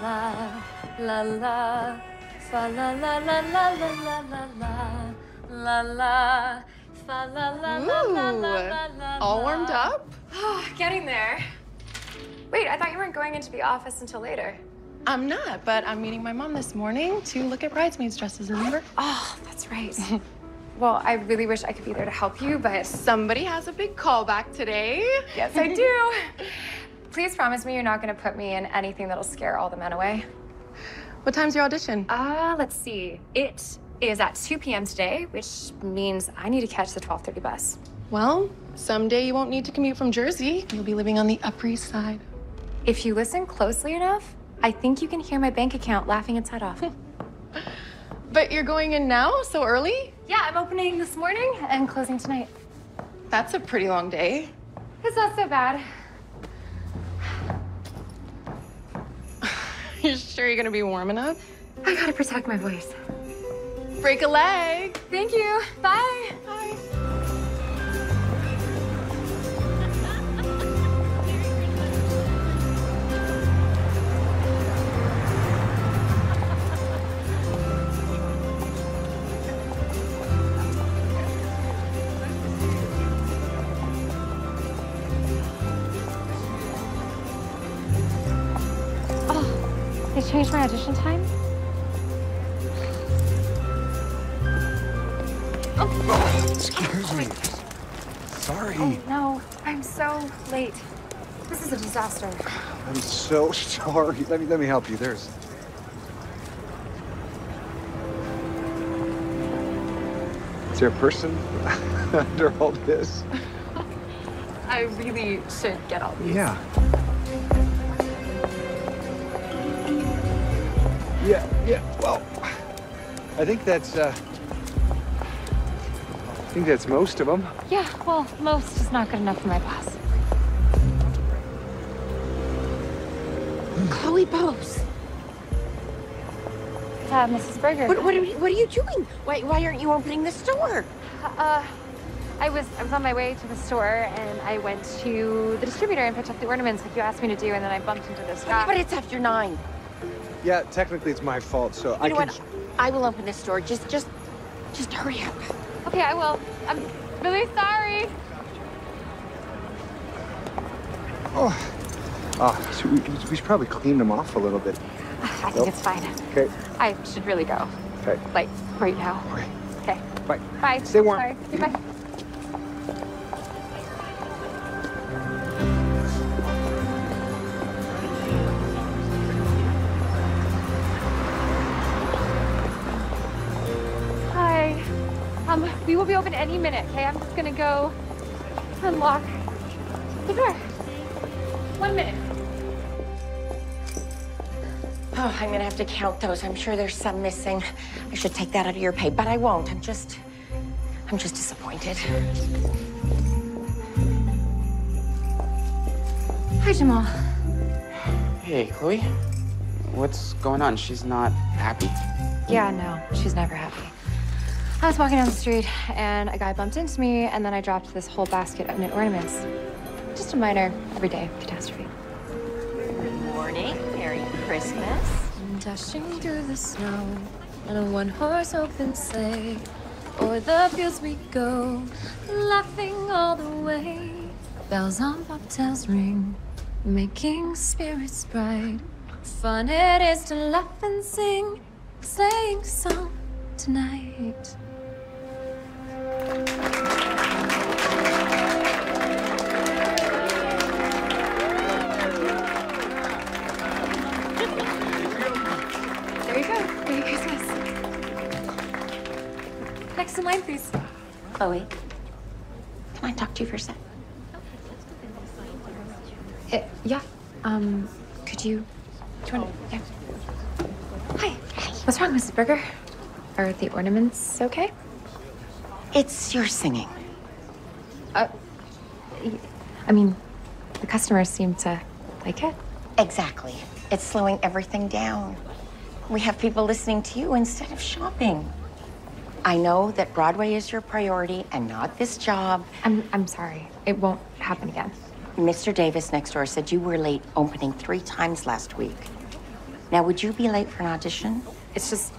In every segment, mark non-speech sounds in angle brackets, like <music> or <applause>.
la, la la, fa la la la la la la la la, la la, fa la la la la la la la. All warmed up? Getting there. Wait, I thought you weren't going into the office until later. I'm not, but I'm meeting my mom this morning to look at bridesmaids' dresses, remember? Oh, that's right. well, I really wish I could be there to help you, but Somebody has a big callback today. yes, I do. Please promise me you're not going to put me in anything that'll scare all the men away. What time's your audition? Uh, let's see. It is at 2 p.m. today, which means I need to catch the 12:30 bus. Well, someday you won't need to commute from Jersey. You'll be living on the Upper East Side. If you listen closely enough, I think you can hear my bank account laughing its head off. <laughs> But you're going in now, so early? yeah, I'm opening this morning and closing tonight. That's a pretty long day. It's not so bad. <laughs> You sure you're gonna be warm enough? I gotta protect my voice. Break a leg. Thank you. Bye. Bye. I'm so late. This is a disaster. I'm so <laughs> sorry. Let me let me help you. There's. Is there a person <laughs> under all this? <laughs> I really should get all these. Yeah. Yeah, yeah. Well, I think that's uh I think that's most of them. Yeah, well, most is not good enough for my boss. Chloe Bose, Uh, Mrs. Berger. what, what, are, you- what are you doing? Why, why aren't you opening the store? Uh, I was I was on my way to the store and I went to the distributor and picked up the ornaments like you asked me to do, and then I bumped into this guy. But it's after nine. Yeah, technically it's my fault, so I You know can what? I will open the store. Just, just, just hurry up. Okay, I will. I'm really sorry. Oh, oh so we, we should probably clean them off a little bit. I think it's fine. Okay. I should really go. Okay. Like right now. Okay. Okay. Bye. Bye. Stay warm. Sorry. Goodbye. Be open any minute, okay? I'm just gonna go unlock the door. One minute. Oh, I'm gonna have to count those. I'm sure there's some missing. I should take that out of your pay, but I won't. I'm just, I'm just disappointed. Hi, Jamal. Hey, Chloe. What's going on? She's not happy. Yeah, no, she's never happy. I was walking down the street and a guy bumped into me, and then I dropped this whole basket of knit ornaments. Just a minor, everyday catastrophe. Good morning. Merry Christmas. Dashing through the snow on a one horse open sleigh. O'er the fields we go, laughing all the way. Bells on bobtails ring, making spirits bright. Fun it is to laugh and sing, sleighing song tonight. There you go. Merry Christmas. Next in line, please. Chloe, can I talk to you for a sec? Uh, yeah. Um, could you? Do you want? Yeah. Hi. What's wrong, Mrs. Berger? Are the ornaments okay? It's your singing. Uh, I mean, the customers seem to like it. Exactly. It's slowing everything down. We have people listening to you instead of shopping. I know that Broadway is your priority and not this job. I'm I'm sorry. It won't happen again. Mr. Davis next door said you were late opening three times last week. Now, would you be late for an audition? It's just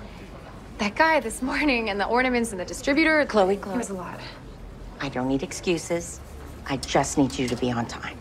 that guy this morning and the ornaments and the distributor. Chloe, It Chloe. was a lot. I don't need excuses. I just need you to be on time.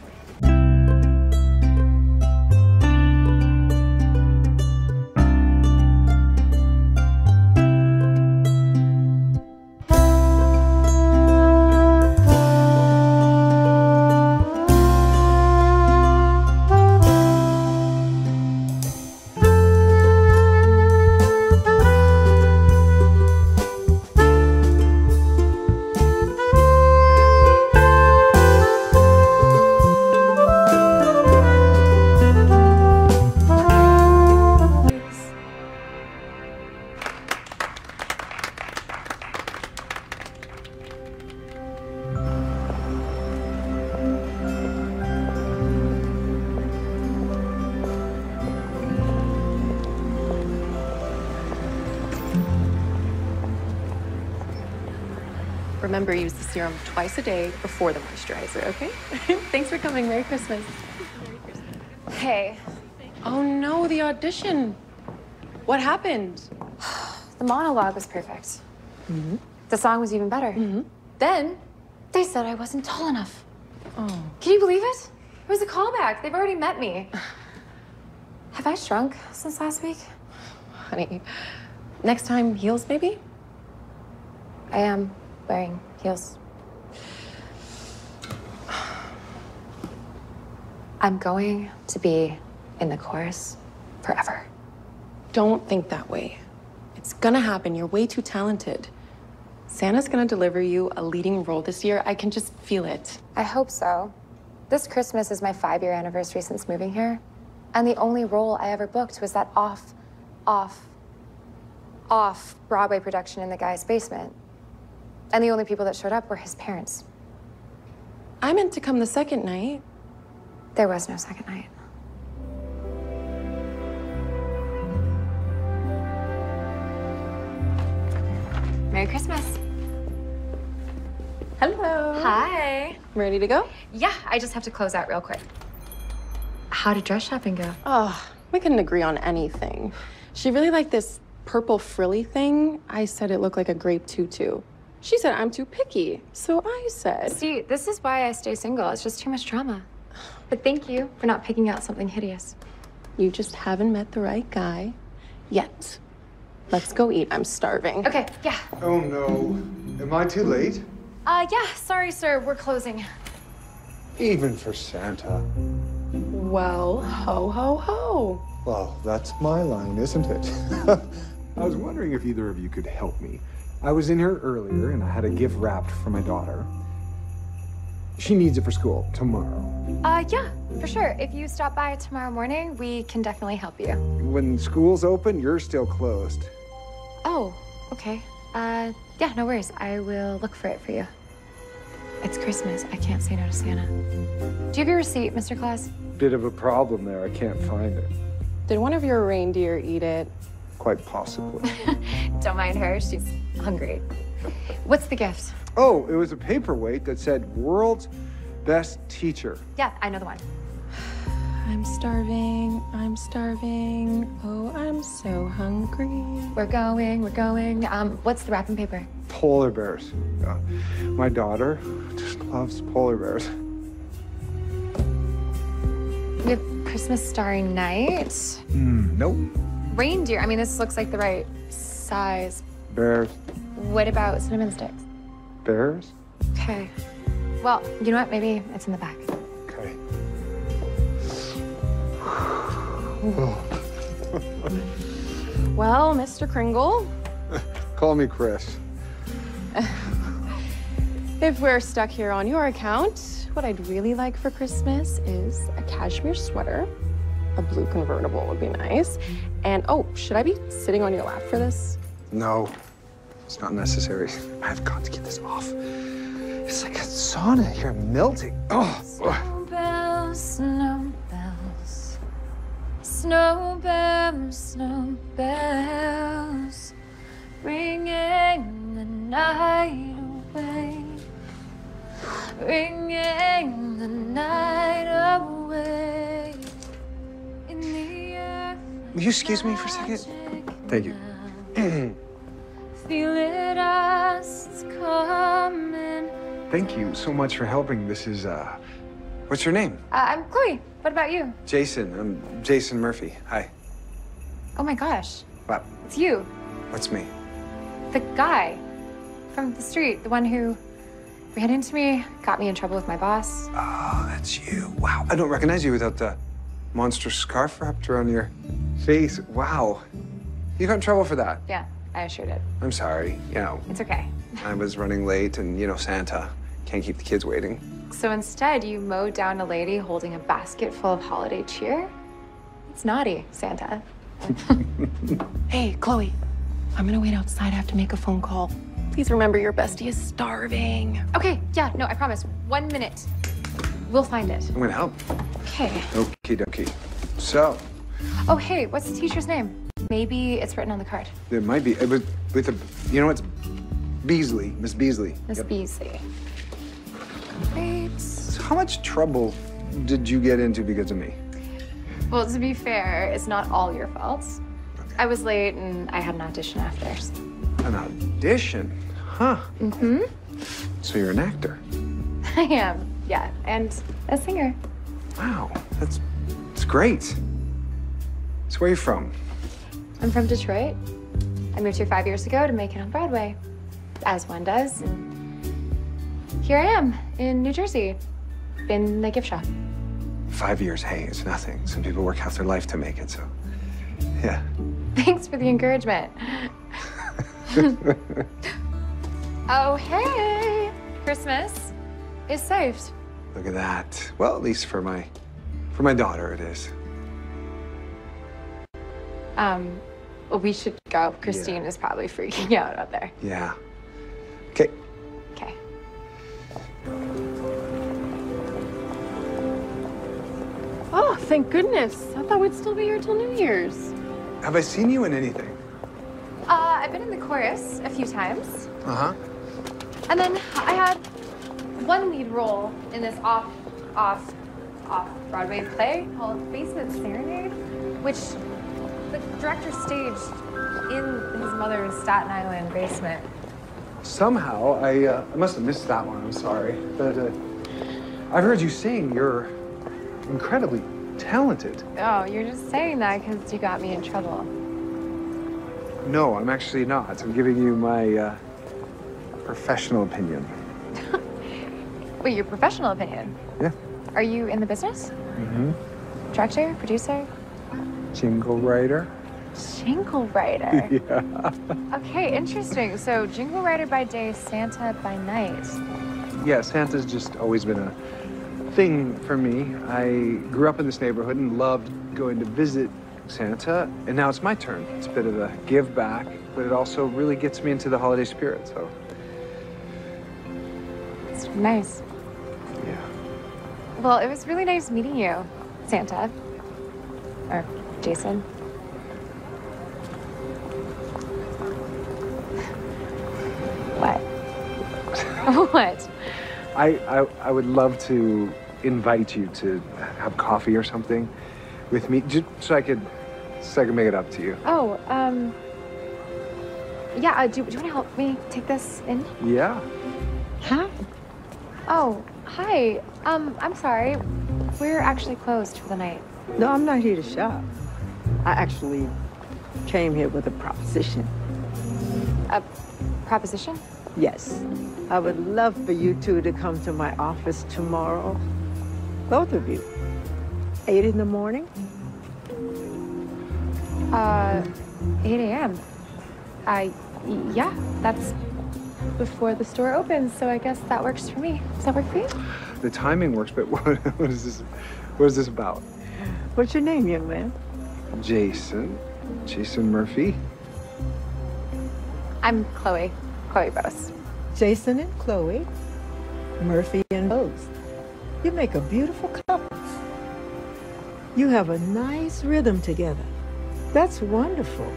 Twice a day before the moisturizer, okay? <laughs> Thanks for coming. Merry Christmas. Hey, Oh no, the audition. What happened? <sighs> the monologue was perfect. Mm-hmm. The song was even better. Mm-hmm. Then they said I wasn't tall enough. Oh. Can you believe it? It was a callback. They've already met me. <sighs> Have I shrunk since last week? Honey, next time heels maybe? I am wearing heels. I'm going to be in the chorus forever. Don't think that way. It's gonna happen. You're way too talented. Santa's gonna deliver you a leading role this year. I can just feel it. I hope so. This Christmas is my five year anniversary since moving here. And the only role I ever booked was that off, off, off Broadway production in the guy's basement. And the only people that showed up were his parents. I meant to come the second night. There was no second night. Merry Christmas. Hello. Hi. Ready to go? Yeah, I just have to close out real quick. How did dress shopping go? Oh, we couldn't agree on anything. She really liked this purple frilly thing. I said it looked like a grape tutu. She said I'm too picky. So I said, See, this is why I stay single. It's just too much drama. But thank you for not picking out something hideous. You just haven't met the right guy yet. Let's go eat. I'm starving. Okay, yeah. Oh no. Am I too late? Uh, yeah, sorry, sir. We're closing. Even for Santa. Well, ho, ho, ho. Well, that's my line, isn't it? <laughs> I was wondering if either of you could help me. I was in here earlier and I had a gift wrapped for my daughter. She needs it for school tomorrow. Uh, yeah, for sure. If you stop by tomorrow morning, we can definitely help you. When school's open, you're still closed. Oh, okay. Uh, yeah, no worries. I will look for it for you. It's Christmas. I can't say no to Santa. Do you have your receipt, Mr. Claus? Bit of a problem there. I can't find it. Did one of your reindeer eat it? Quite possibly. <laughs> Don't mind her. She's hungry. What's the gift? Oh, it was a paperweight that said World's Best Teacher. Yeah, I know the one. <sighs> I'm starving. I'm starving. Oh, I'm so hungry. We're going, we're going. Um, what's the wrapping paper? Polar bears. Uh, my daughter just loves polar bears. We have Christmas Starry Night. Mm, nope. Reindeer. I mean, this looks like the right size. Bears. What about cinnamon sticks? Bears? Okay. Well, you know what? Maybe it's in the back. Okay. Well, Mr. Kringle, <laughs> Call me Chris. <laughs> if we're stuck here on your account, what I'd really like for Christmas is a cashmere sweater. A blue convertible would be nice. And oh, should I be sitting on your lap for this? No, it's not necessary. I've got to get this off. It's like a sauna here, melting. Oh, Snow bells, snow bells. Snow bells, snow bells. Ringing the night away. Ringing the night away. In the earth will you excuse me for a second? Thank you. <clears throat> Feel it as it's coming. Thank you so much for helping. This is, uh, what's your name? Uh, I'm Chloe. What about you? Jason. I'm Jason Murphy. Hi. Oh my gosh, Wow. it's you, What's me? the guy from the street, the one who ran into me, got me in trouble with my boss. Oh, that's you. Wow. I don't recognize you without the monster scarf wrapped around your face. Wow. You got in trouble for that. Yeah, I sure did. I'm sorry. You know, It's okay. <laughs> I was running late and, you know, Santa. Can't keep the kids waiting. So instead, you mowed down a lady holding a basket full of holiday cheer? It's naughty, Santa. <laughs> Hey, Chloe. I'm gonna wait outside. I have to make a phone call. Please remember your bestie is starving. Okay, yeah, no, I promise. One minute. We'll find it. I'm gonna help. Okay. Okie dokie. So, Oh, hey, what's the teacher's name? Maybe it's written on the card. it might be, it was with a, you know what's Beasley, Miss Beasley. Miss Yep. Beasley. Great. So how much trouble did you get into because of me? Well, to be fair, it's not all your fault. I was late and I had an audition after. so- An audition? Huh. Mm-hmm. So you're an actor. <laughs> I am, yeah, and a singer. Wow, that's, that's great. So where are you from? I'm from Detroit. I moved here five years ago to make it on Broadway, as one does. And here I am in New Jersey, in the gift shop. Five years, hey, it's nothing. Some people work half their life to make it, so. Yeah. <laughs> Thanks for the encouragement. <laughs> oh, hey! Christmas is saved. Look at that. Well, at least for my, for my daughter, it is. Um, well, we should go. Christine is probably freaking <laughs> out out there. Yeah. Okay. Okay. Oh, thank goodness. I thought we'd still be here till New Year's. Have I seen you in anything? Uh, I've been in the chorus a few times. Uh huh. And then I had one lead role in this off, off, off Broadway play called Basement Serenade, which the director staged in his mother's Staten Island basement. Somehow, I, uh, I must have missed that one. I'm sorry. But uh, I've heard you sing. You're incredibly talented. Oh, you're just saying that because you got me in trouble. No, I'm actually not. I'm giving you my uh, professional opinion. <laughs> Wait, your professional opinion? Yeah. Are you in the business? Mm-hmm. Director? Producer? Jingle writer. Jingle writer. <laughs> Yeah. Okay, interesting. So, jingle writer by day, Santa by night. Yeah, Santa's just always been a thing for me. I grew up in this neighborhood and loved going to visit Santa, and now it's my turn. It's a bit of a give back, but it also really gets me into the holiday spirit, so It's nice. yeah. Well, it was really nice meeting you, Santa. Or Jason. What? <laughs> what? I, I, I would love to invite you to have coffee or something with me, just so I could, so I could make it up to you. Oh, um. Yeah, uh, do, do you want to help me take this in? Yeah. Huh? Oh, hi. Um, I'm sorry. We're actually closed for the night. No, I'm not here to shop. I actually came here with a proposition. A proposition? Yes. I would love for you two to come to my office tomorrow. Both of you. Eight in the morning? Uh, 8 a.m. I, yeah, that's before the store opens, so I guess that works for me. Does that work for you? The timing works, but what, <laughs> what is this? What is this about? What's your name, young man? Jason, Jason Murphy. I'm Chloe, Chloe Bose. Jason and Chloe. Murphy and Bose. You make a beautiful couple. You have a nice rhythm together. That's wonderful.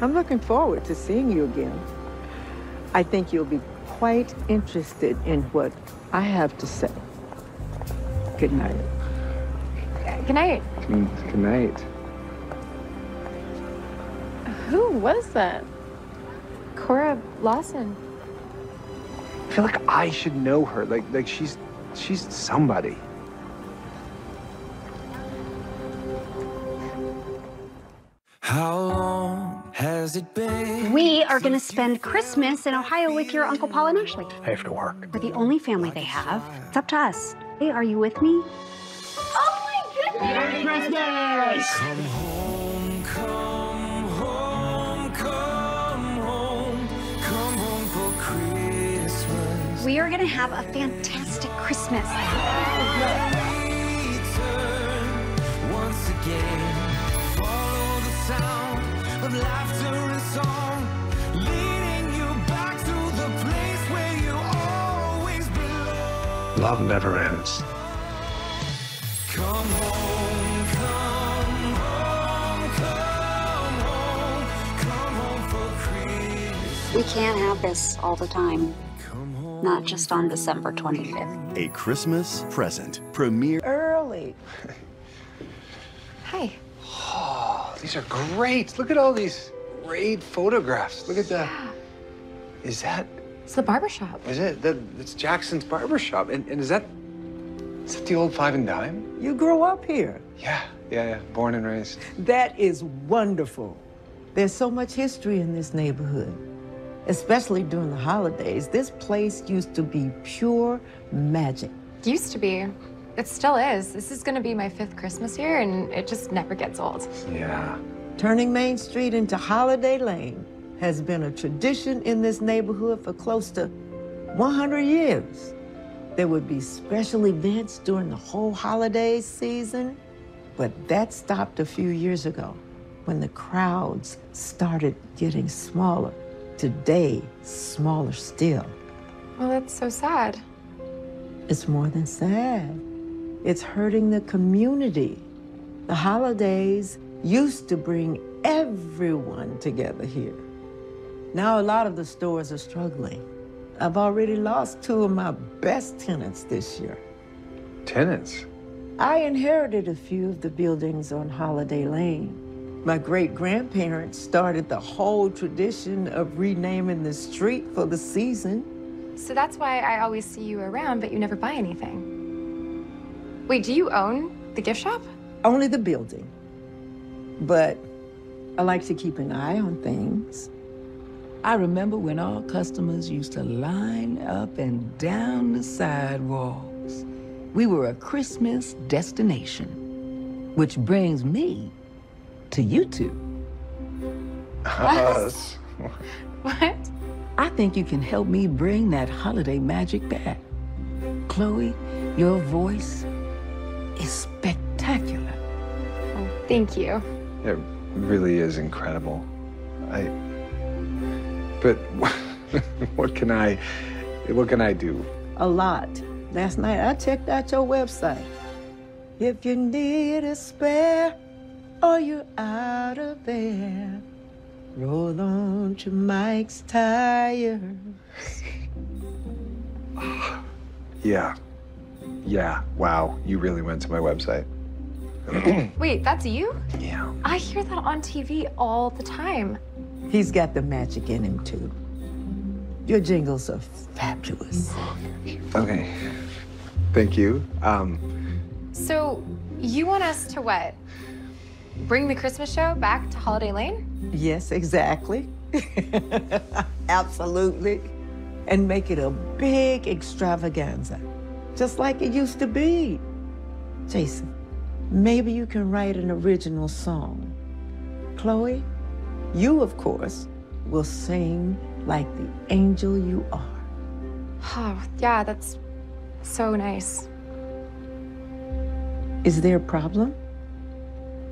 I'm looking forward to seeing you again. I think you'll be quite interested in what I have to say. Good night. Good night. Good good night. Who was that? Cora Lawson. I feel like I should know her. Like, like she's, she's somebody. How long has it been? We are going to spend Christmas in Ohio with your Uncle Paul and Ashley. I have to work. We're the only family they have. It's up to us. Hey, are you with me? Oh my goodness! Come home, We are going to have a fantastic Christmas. Once again. Follow the sound of laughter and song, leading you back to the place where you always belong. Love never ends. Come home, come home, come home, come home for Christmas. We can't have this all the time, not just on December 25th. A Christmas present. Premiere. Early. Hi. Oh, these are great. Look at all these great photographs. Look at that. Yeah. Is that, It's the barbershop. is it, that, it's Jackson's barbershop. And, and is that, is that the old five and dime? You grew up here. Yeah, yeah, yeah. Born and raised. That is wonderful. There's so much history in this neighborhood, especially during the holidays. This place used to be pure magic. Used to be. It still is. This is going to be my fifth Christmas here, and it just never gets old. Yeah. Turning Main Street into Holiday Lane has been a tradition in this neighborhood for close to 100 years. There would be special events during the whole holiday season, but that stopped a few years ago when the crowds started getting smaller. Today, smaller still. Well, that's so sad. It's more than sad. It's hurting the community. The holidays used to bring everyone together here. Now a lot of the stores are struggling. I've already lost two of my best tenants this year. Tenants. I inherited a few of the buildings on Holiday Lane. My great grandparents started the whole tradition of renaming the street for the season. So that's why I always see you around, but you never buy anything. Wait, do you own the gift shop? Only the building. But I like to keep an eye on things. I remember when all customers used to line up and down the sidewalks. We were a Christmas destination. Which brings me to you two. Us. What? I think you can help me bring that holiday magic back. Chloe, your voice is spectacular. Oh, thank you. It really is incredible. I. But <laughs> what can I, what can I do? A lot. Last night I checked out your website. If you need a spare or you're out of there, roll on to Mike's Tires. <sighs> Yeah. Yeah. Wow. You really went to my website. <clears throat> Wait, that's you? Yeah. I hear that on TV all the time. He's got the magic in him, too. Your jingles are fabulous. Okay. Thank you. Um, So, you want us to what? Bring the Christmas show back to Holiday Lane? Yes, exactly. <laughs> Absolutely. And make it a big extravaganza, just like it used to be. Jason, maybe you can write an original song. Chloe, you, of course, will sing like the angel you are. Oh, yeah, that's so nice. Is there a problem?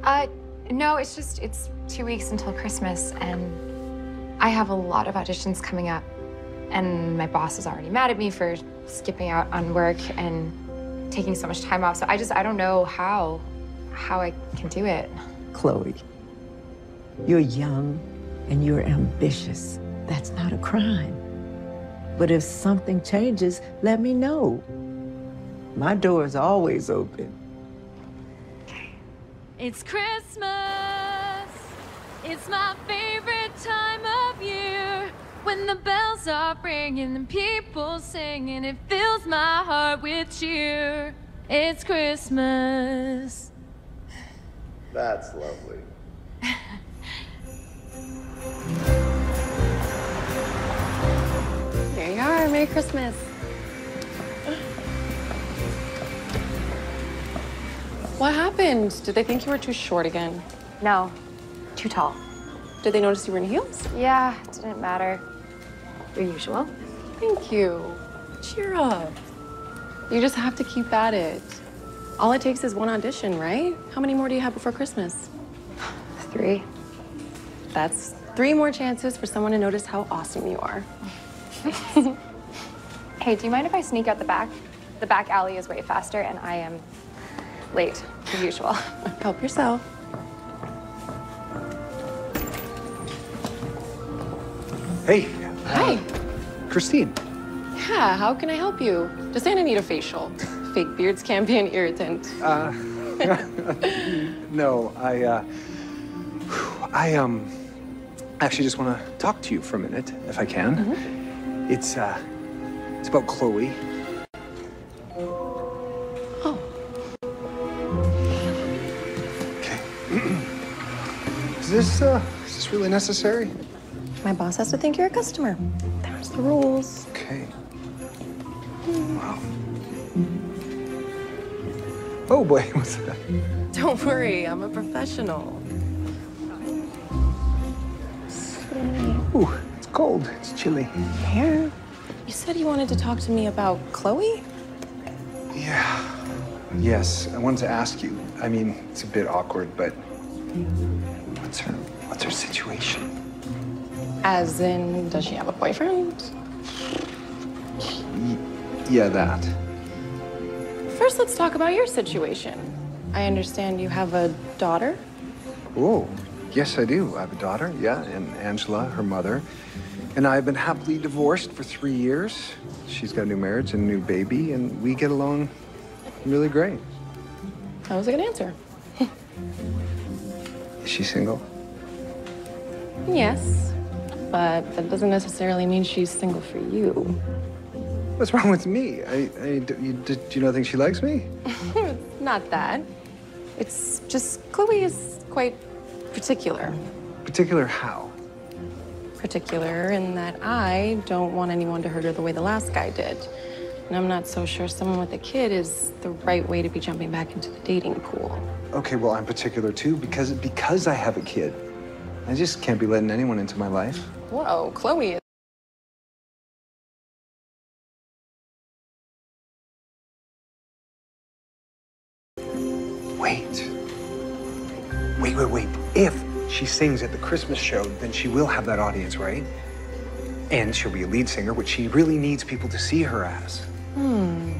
Uh, no, it's just, it's two weeks until Christmas, and I have a lot of auditions coming up. And my boss is already mad at me for skipping out on work and taking so much time off. So I just, I don't know how, how I can do it. Chloe, you're young and you're ambitious. That's not a crime. But if something changes, let me know. My door is always open. It's Christmas. It's my favorite time of year. When the bells are ringing and people singing, it fills my heart with cheer. It's Christmas. That's lovely. there you are. Merry Christmas. What happened? Did they think you were too short again? No, too tall. Did they notice you were in heels? Yeah, it didn't matter. Your usual. Thank you. Cheer up. You just have to keep at it. All it takes is one audition, right? How many more do you have before Christmas? Three. That's three more chances for someone to notice how awesome you are. <laughs> Hey, do you mind if I sneak out the back? The back alley is way faster, and I am late, as usual. <laughs> Help yourself. Hey. Hi. Christine. Yeah, how can I help you? Does Anna need a facial? Fake beards can be an irritant. Uh, <laughs> no, I, uh, I, um, actually just want to talk to you for a minute, if I can. Mm-hmm. It's, uh, it's about Chloe. Is this, uh, is this really necessary? My boss has to think you're a customer. There's the rules. Okay. Wow. Oh boy, <laughs> what's that? Don't worry, I'm a professional. Ooh, it's cold. It's chilly. Here. You said you wanted to talk to me about Chloe? Yeah. Yes, I wanted to ask you. I mean, it's a bit awkward, but what's her what's her situation? As in, does she have a boyfriend? Yeah, that. First, let's talk about your situation. I understand you have a daughter? Oh, yes, I do. I have a daughter, yeah, and Angela, her mother. And I've been happily divorced for three years. She's got a new marriage and a new baby, and we get along really great. That was a good answer. <laughs> Is she single? Yes, but that doesn't necessarily mean she's single for you. What's wrong with me? I, I, do, you, do you not think she likes me? <laughs> Not that. It's just Chloe is quite particular. Particular how? Particular in that I don't want anyone to hurt her the way the last guy did. And I'm not so sure someone with a kid is the right way to be jumping back into the dating pool. Okay, well, I'm particular too because because I have a kid. I just can't be letting anyone into my life. Whoa, Chloe is. Wait. Wait, wait, wait. If she sings at the Christmas show, then she will have that audience, right? And she'll be a lead singer, which she really needs people to see her as. Hmm.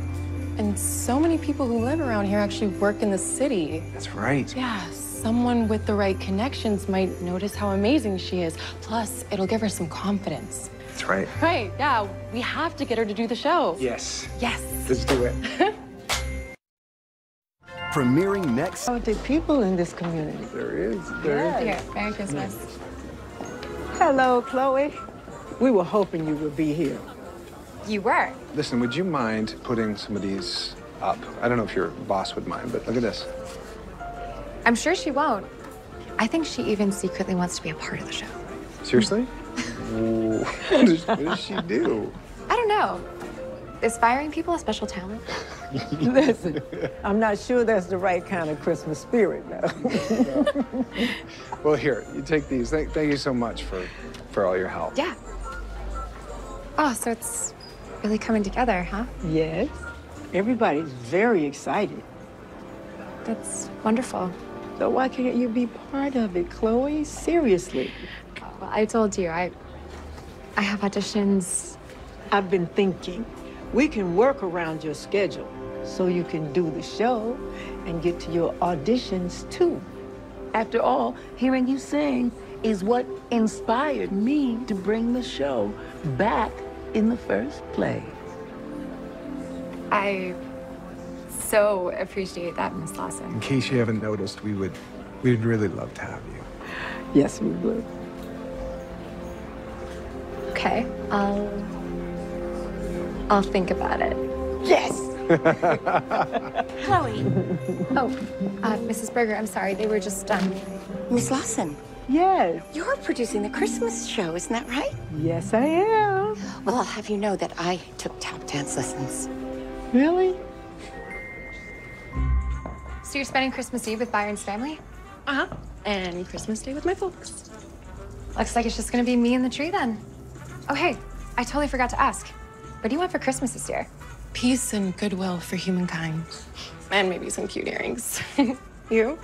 And so many people who live around here actually work in the city. That's right. Yeah, someone with the right connections might notice how amazing she is. Plus, it'll give her some confidence. That's right. Right, yeah, we have to get her to do the show. Yes. Yes. Let's do it. <laughs> Premiering next. Talented people in this community. There is. Here, Merry Christmas. Hello, Chloe. We were hoping you would be here. You were. Listen, would you mind putting some of these up? I don't know if your boss would mind, but look at this. I'm sure she won't. I think she even secretly wants to be a part of the show. Seriously? <laughs> What, does, what does she do? I don't know. Is firing people a special talent? <laughs> Listen, I'm not sure that's the right kind of Christmas spirit, though. <laughs> Well, here, you take these. Thank, thank you so much for, for all your help. Yeah. Oh, so it's really coming together, huh? yes. Everybody's very excited. That's wonderful. So why can't you be part of it, Chloe? Seriously. Well, I told you, I I have auditions. I've been thinking we can work around your schedule so you can do the show and get to your auditions too. After all, hearing you sing is what inspired me to bring the show back in the first place. I so appreciate that, Miss Lawson. In case you haven't noticed, we would we'd really love to have you. Yes, we would. Okay, I'll. I'll think about it. Yes. <laughs> Chloe. <laughs> Oh, uh, Mrs. Berger, I'm sorry. They were just um. Miss Lawson. Yes. You're producing the Christmas show, isn't that right? Yes, I am. Well, I'll have you know that I took tap dance lessons. Really? So you're spending Christmas Eve with Byron's family? Uh huh. And Christmas Day with my folks. Looks like it's just gonna be me and the tree then. Oh, hey, I totally forgot to ask. What do you want for Christmas this year? Peace and goodwill for humankind. And maybe some cute earrings. <laughs> you?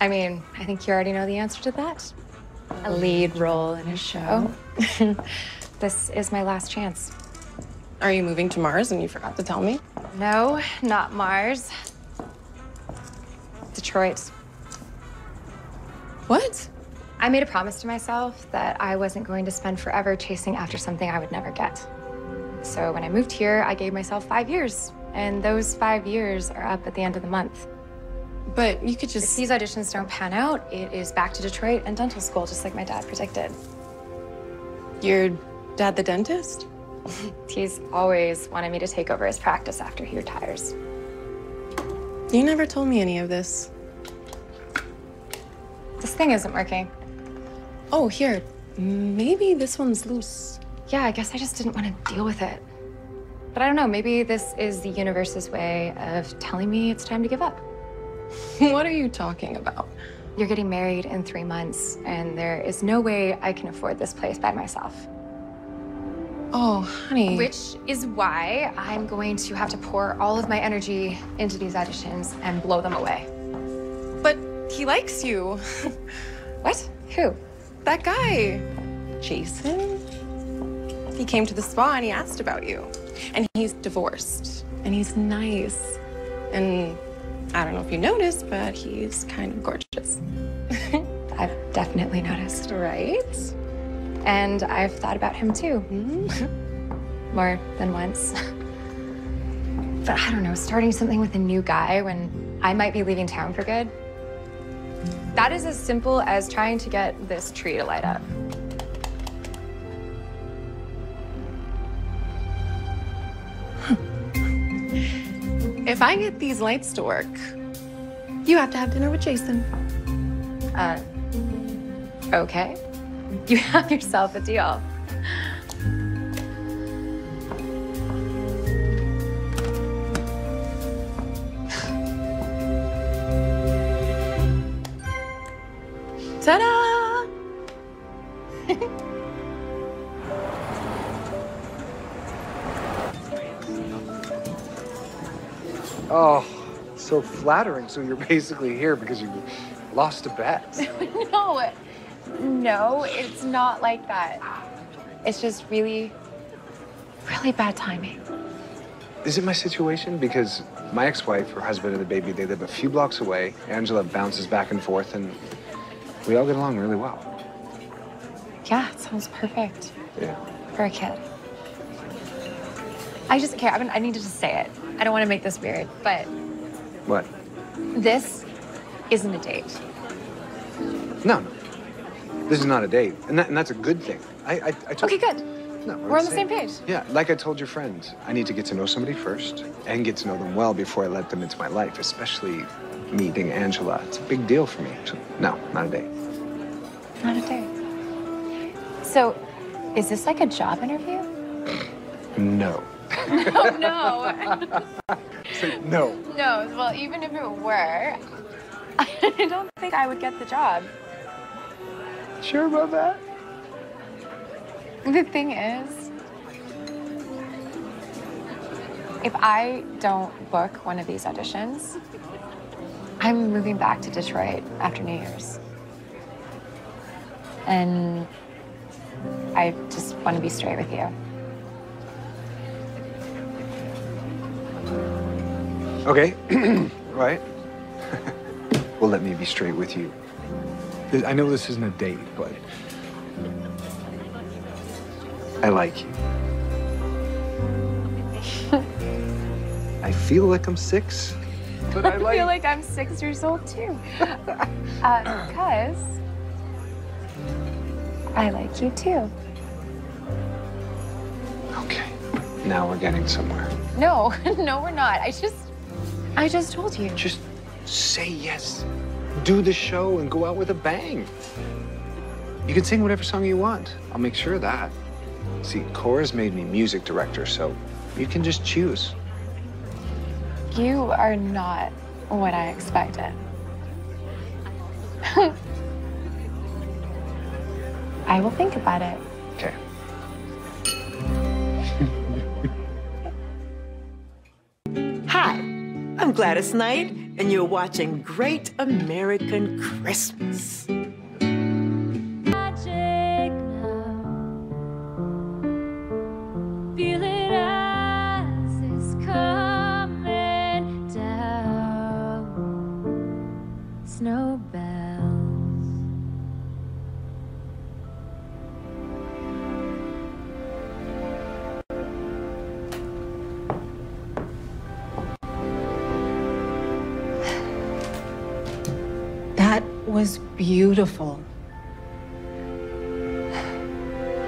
I mean, I think you already know the answer to that. A lead role in a show. Oh. <laughs> this is my last chance. Are you moving to Mars and you forgot to tell me? No, not Mars. Detroit. What? I made a promise to myself that I wasn't going to spend forever chasing after something I would never get. So when I moved here, I gave myself five years. And those five years are up at the end of the month. But you could If just. these auditions don't pan out, it is back to Detroit and dental school, just like my dad predicted. Your dad, the dentist? <laughs> He's always wanted me to take over his practice after he retires. You never told me any of this. This thing isn't working. Oh, here. Maybe this one's loose. Yeah, I guess I just didn't want to deal with it. But I don't know, maybe this is the universe's way of telling me it's time to give up. <laughs> what are you talking about? You're getting married in three months, and there is no way I can afford this place by myself. Oh, honey. Which is why I'm going to have to pour all of my energy into these auditions and blow them away. But he likes you. <laughs> What? Who? That guy. Jason? He came to the spa and he asked about you. And he's divorced. And he's nice. And I don't know if you noticed, but he's kind of gorgeous. <laughs> I've definitely noticed. Right? And I've thought about him too. Mm-hmm. More than once. But I don't know, starting something with a new guy when I might be leaving town for good. That is as simple as trying to get this tree to light up. If I get these lights to work, you have to have dinner with Jason. Uh, okay. You have yourself a deal. Ta-da! <laughs> Oh, so flattering. So you're basically here because you lost a bet. <laughs> no, no, it's not like that. It's just really, really bad timing. Is it my situation? Because my ex-wife, her husband, and the baby, they live a few blocks away. Angela bounces back and forth, and we all get along really well. Yeah, it sounds perfect Yeah. for a kid. I just care. I, mean, I need to just say it. I don't want to make this weird, but What? this isn't a date. No, no. This is not a date, and, that, and that's a good thing. I, I, I told Okay, good. No, We're on the same page. Yeah, like I told your friend, I need to get to know somebody first and get to know them well before I let them into my life, especially meeting Angela. It's a big deal for me. So, no, not a date. Not a date. So, is this like a job interview? No. <laughs> oh, no. <laughs> Say no. No, well, even if it were, <laughs> I don't think I would get the job. Sure about that? The thing is, if I don't book one of these auditions, I'm moving back to Detroit after New Year's. And I just want to be straight with you. Okay, <clears throat> right. <laughs> well, let me be straight with you. I know this isn't a date, but I like you. <laughs> I feel like I'm six, but I <laughs> like. feel like I'm six years old too. uh, because I like you too. Okay, now we're getting somewhere. No, no, we're not. I just, I just told you. Just say yes. Do the show and go out with a bang. You can sing whatever song you want. I'll make sure of that. See, Cora's made me music director, so you can just choose. You are not what I expected. <laughs> I will think about it. I'm Gladys Knight, and you're watching Great American Christmas. Beautiful.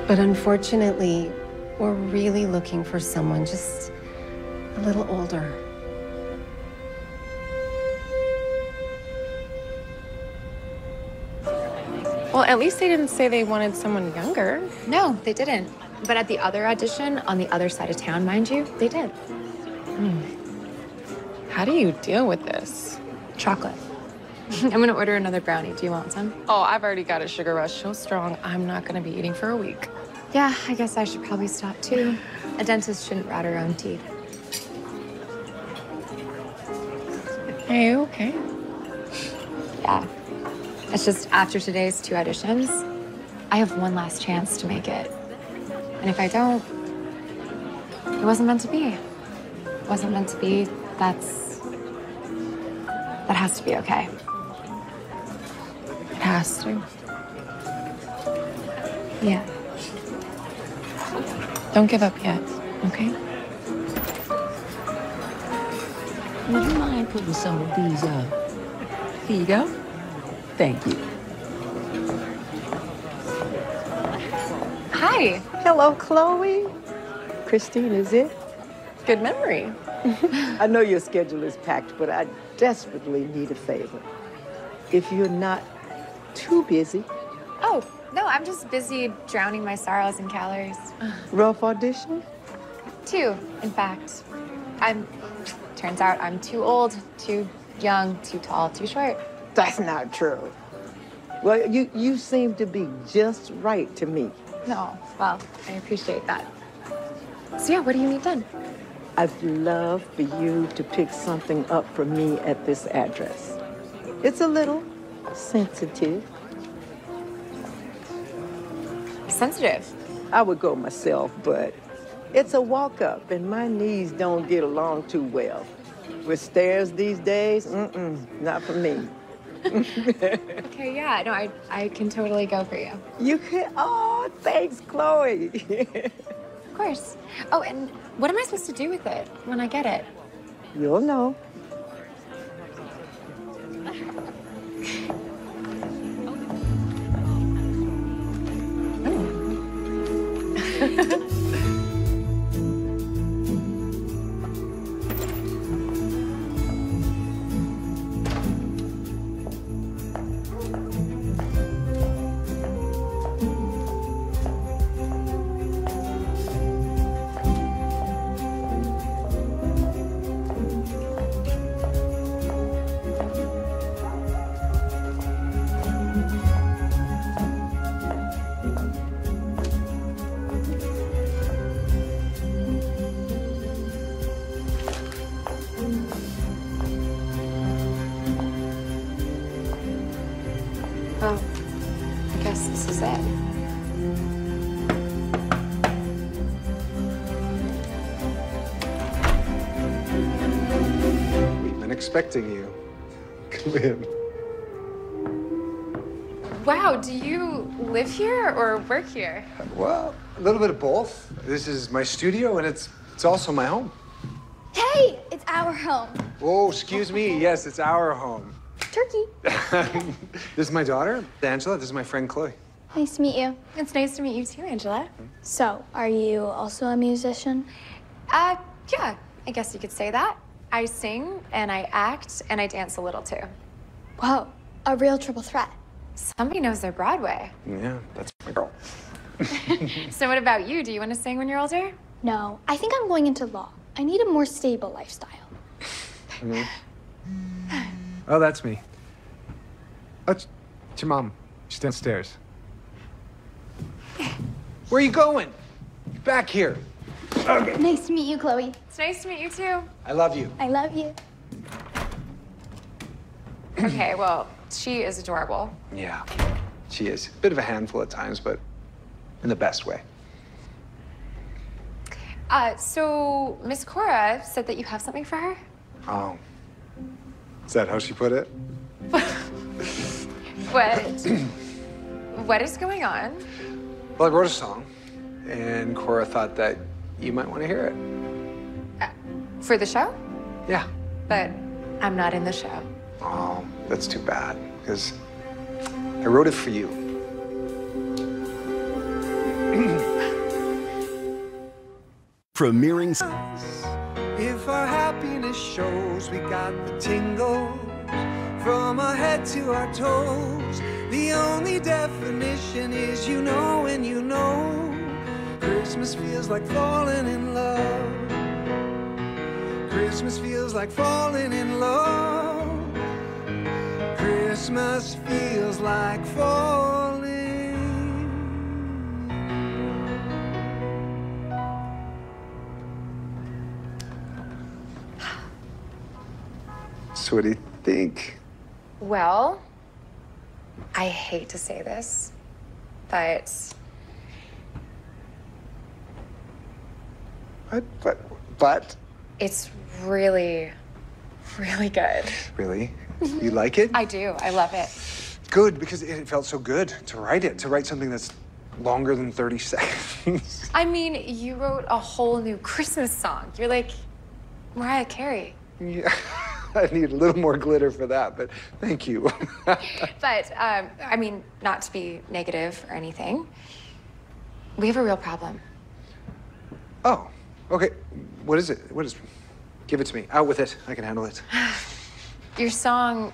But unfortunately, we're really looking for someone just a little older. Well, at least they didn't say they wanted someone younger. No, they didn't. But at the other audition, on the other side of town, mind you, they did. Hmm. How do you deal with this? Chocolate. I'm gonna order another brownie. Do you want some? Oh, I've already got a sugar rush so strong, I'm not gonna be eating for a week. Yeah, I guess I should probably stop too. A dentist shouldn't rat her own teeth. Are you okay? Yeah. It's just after today's two auditions, I have one last chance to make it. And if I don't, it wasn't meant to be. It wasn't meant to be. That's. That has to be okay. It has. Yeah. Don't give up yet, okay? Would you mind putting some of these up? Here you go. Thank you. Hi. Hello, Chloe. Christine, is it? Good memory. <laughs> I know your schedule is packed, but I desperately need a favor. If you're not too busy, Oh, no, I'm just busy drowning my sorrows in calories. rough audition? Two, in fact. I'm. Turns out I'm too old, too young, too tall, too short. That's not true. Well, you, you seem to be just right to me. No, well, I appreciate that. So, yeah, what do you need done? I'd love for you to pick something up for me at this address. It's a little sensitive. Sensitive? I would go myself, but it's a walk up, and my knees don't get along too well. With stairs these days, mm-mm, not for me. <laughs> Okay, yeah, no, I, I can totally go for you. You can, oh, thanks, Chloe. <laughs> Of course. Oh, and what am I supposed to do with it when I get it? You'll know. Expecting you. <laughs> Come in. Wow, do you live here or work here? Well, a little bit of both. This is my studio, and it's it's also my home. Hey, it's our home. Oh, excuse me. Yes, it's our home. Turkey. <laughs> this is my daughter, Angela. This is my friend Chloe. Nice to meet you. It's nice to meet you too, Angela. So, are you also a musician? Uh, yeah, I guess you could say that. I sing and I act and I dance a little too. Whoa, a real triple threat. Somebody knows their Broadway. Yeah, that's my girl. <laughs> So what about you? Do you want to sing when you're older? No, I think I'm going into law. I need a more stable lifestyle. Oh, that's me. Oh, it's, it's your mom. She's downstairs. Where are you going? Back here. Okay. Nice to meet you, Chloe. It's nice to meet you too. I love you. I love you. <clears throat> okay, well, she is adorable. Yeah, she is. A bit of a handful at times, but in the best way. Uh, so Miss Cora said that you have something for her. Oh. Is that how she put it? <laughs> What? what is going on? Well, I wrote a song, and Cora thought that you might want to hear it. Uh, for the show? Yeah. But I'm not in the show. Oh, that's too bad, because I wrote it for you. <clears throat> Premiering If our happiness shows we got the tingles from our head to our toes, the only definition is you know and you know. Christmas feels like falling in love. Christmas feels like falling in love. Christmas feels like falling. So what do you think? Well, I hate to say this, but But, but, but, it's really, really good. really? You like it? I do. I love it. Good, because it felt so good to write it, to write something that's longer than 30 <laughs> seconds. I mean, you wrote a whole new Christmas song. You're like Mariah Carey. yeah. <laughs> I need a little more glitter for that, but thank you. <laughs> But, um, I mean, not to be negative or anything, we have a real problem. oh, okay. What is it? What is Give it to me. Out with it. I can handle it. <sighs> Your song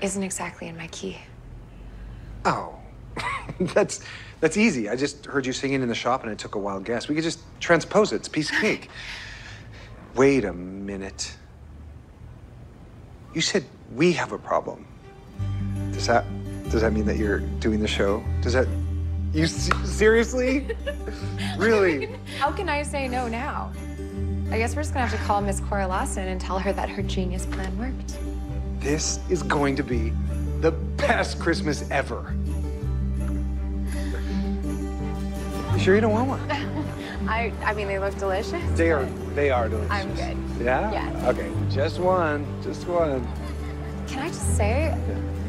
isn't exactly in my key. Oh. <laughs> that's that's easy. I just heard you singing in the shop and I took a wild guess. We could just transpose it. It's a piece of cake. <sighs> Wait a minute. You said we have a problem. Does that does that mean that you're doing the show? Does that you seriously? <laughs> really? How can I say no now? I guess we're just gonna have to call Miss Cora Lawson and tell her that her genius plan worked. This is going to be the best Christmas ever. You sure you don't want one? <laughs> I, I mean, they look delicious. They are they are delicious. I'm good. Yeah? Yes. Okay, just one, just one. Can I just say,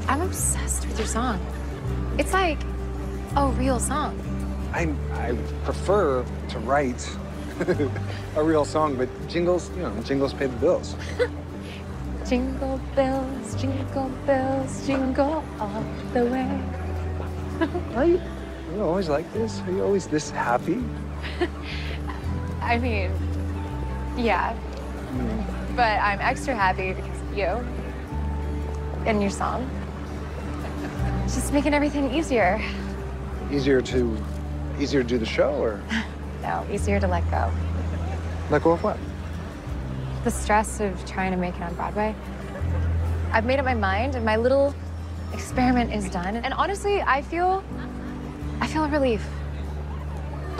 I'm obsessed with your song. It's like a real song. I I prefer to write <laughs> a real song, but jingles, you know, jingles pay the bills. <laughs> Jingle bells, jingle bells, jingle all the way. <laughs> Are you, you always like this? Are you always this happy? I mean, yeah, hmm. but I'm extra happy because of you and your song. It's Just making everything easier. Easier to easier to do the show or <laughs> No, easier to let go. let go of what? The stress of trying to make it on Broadway. I've made up my mind, and my little experiment is done. And honestly, I feel, I feel a relief.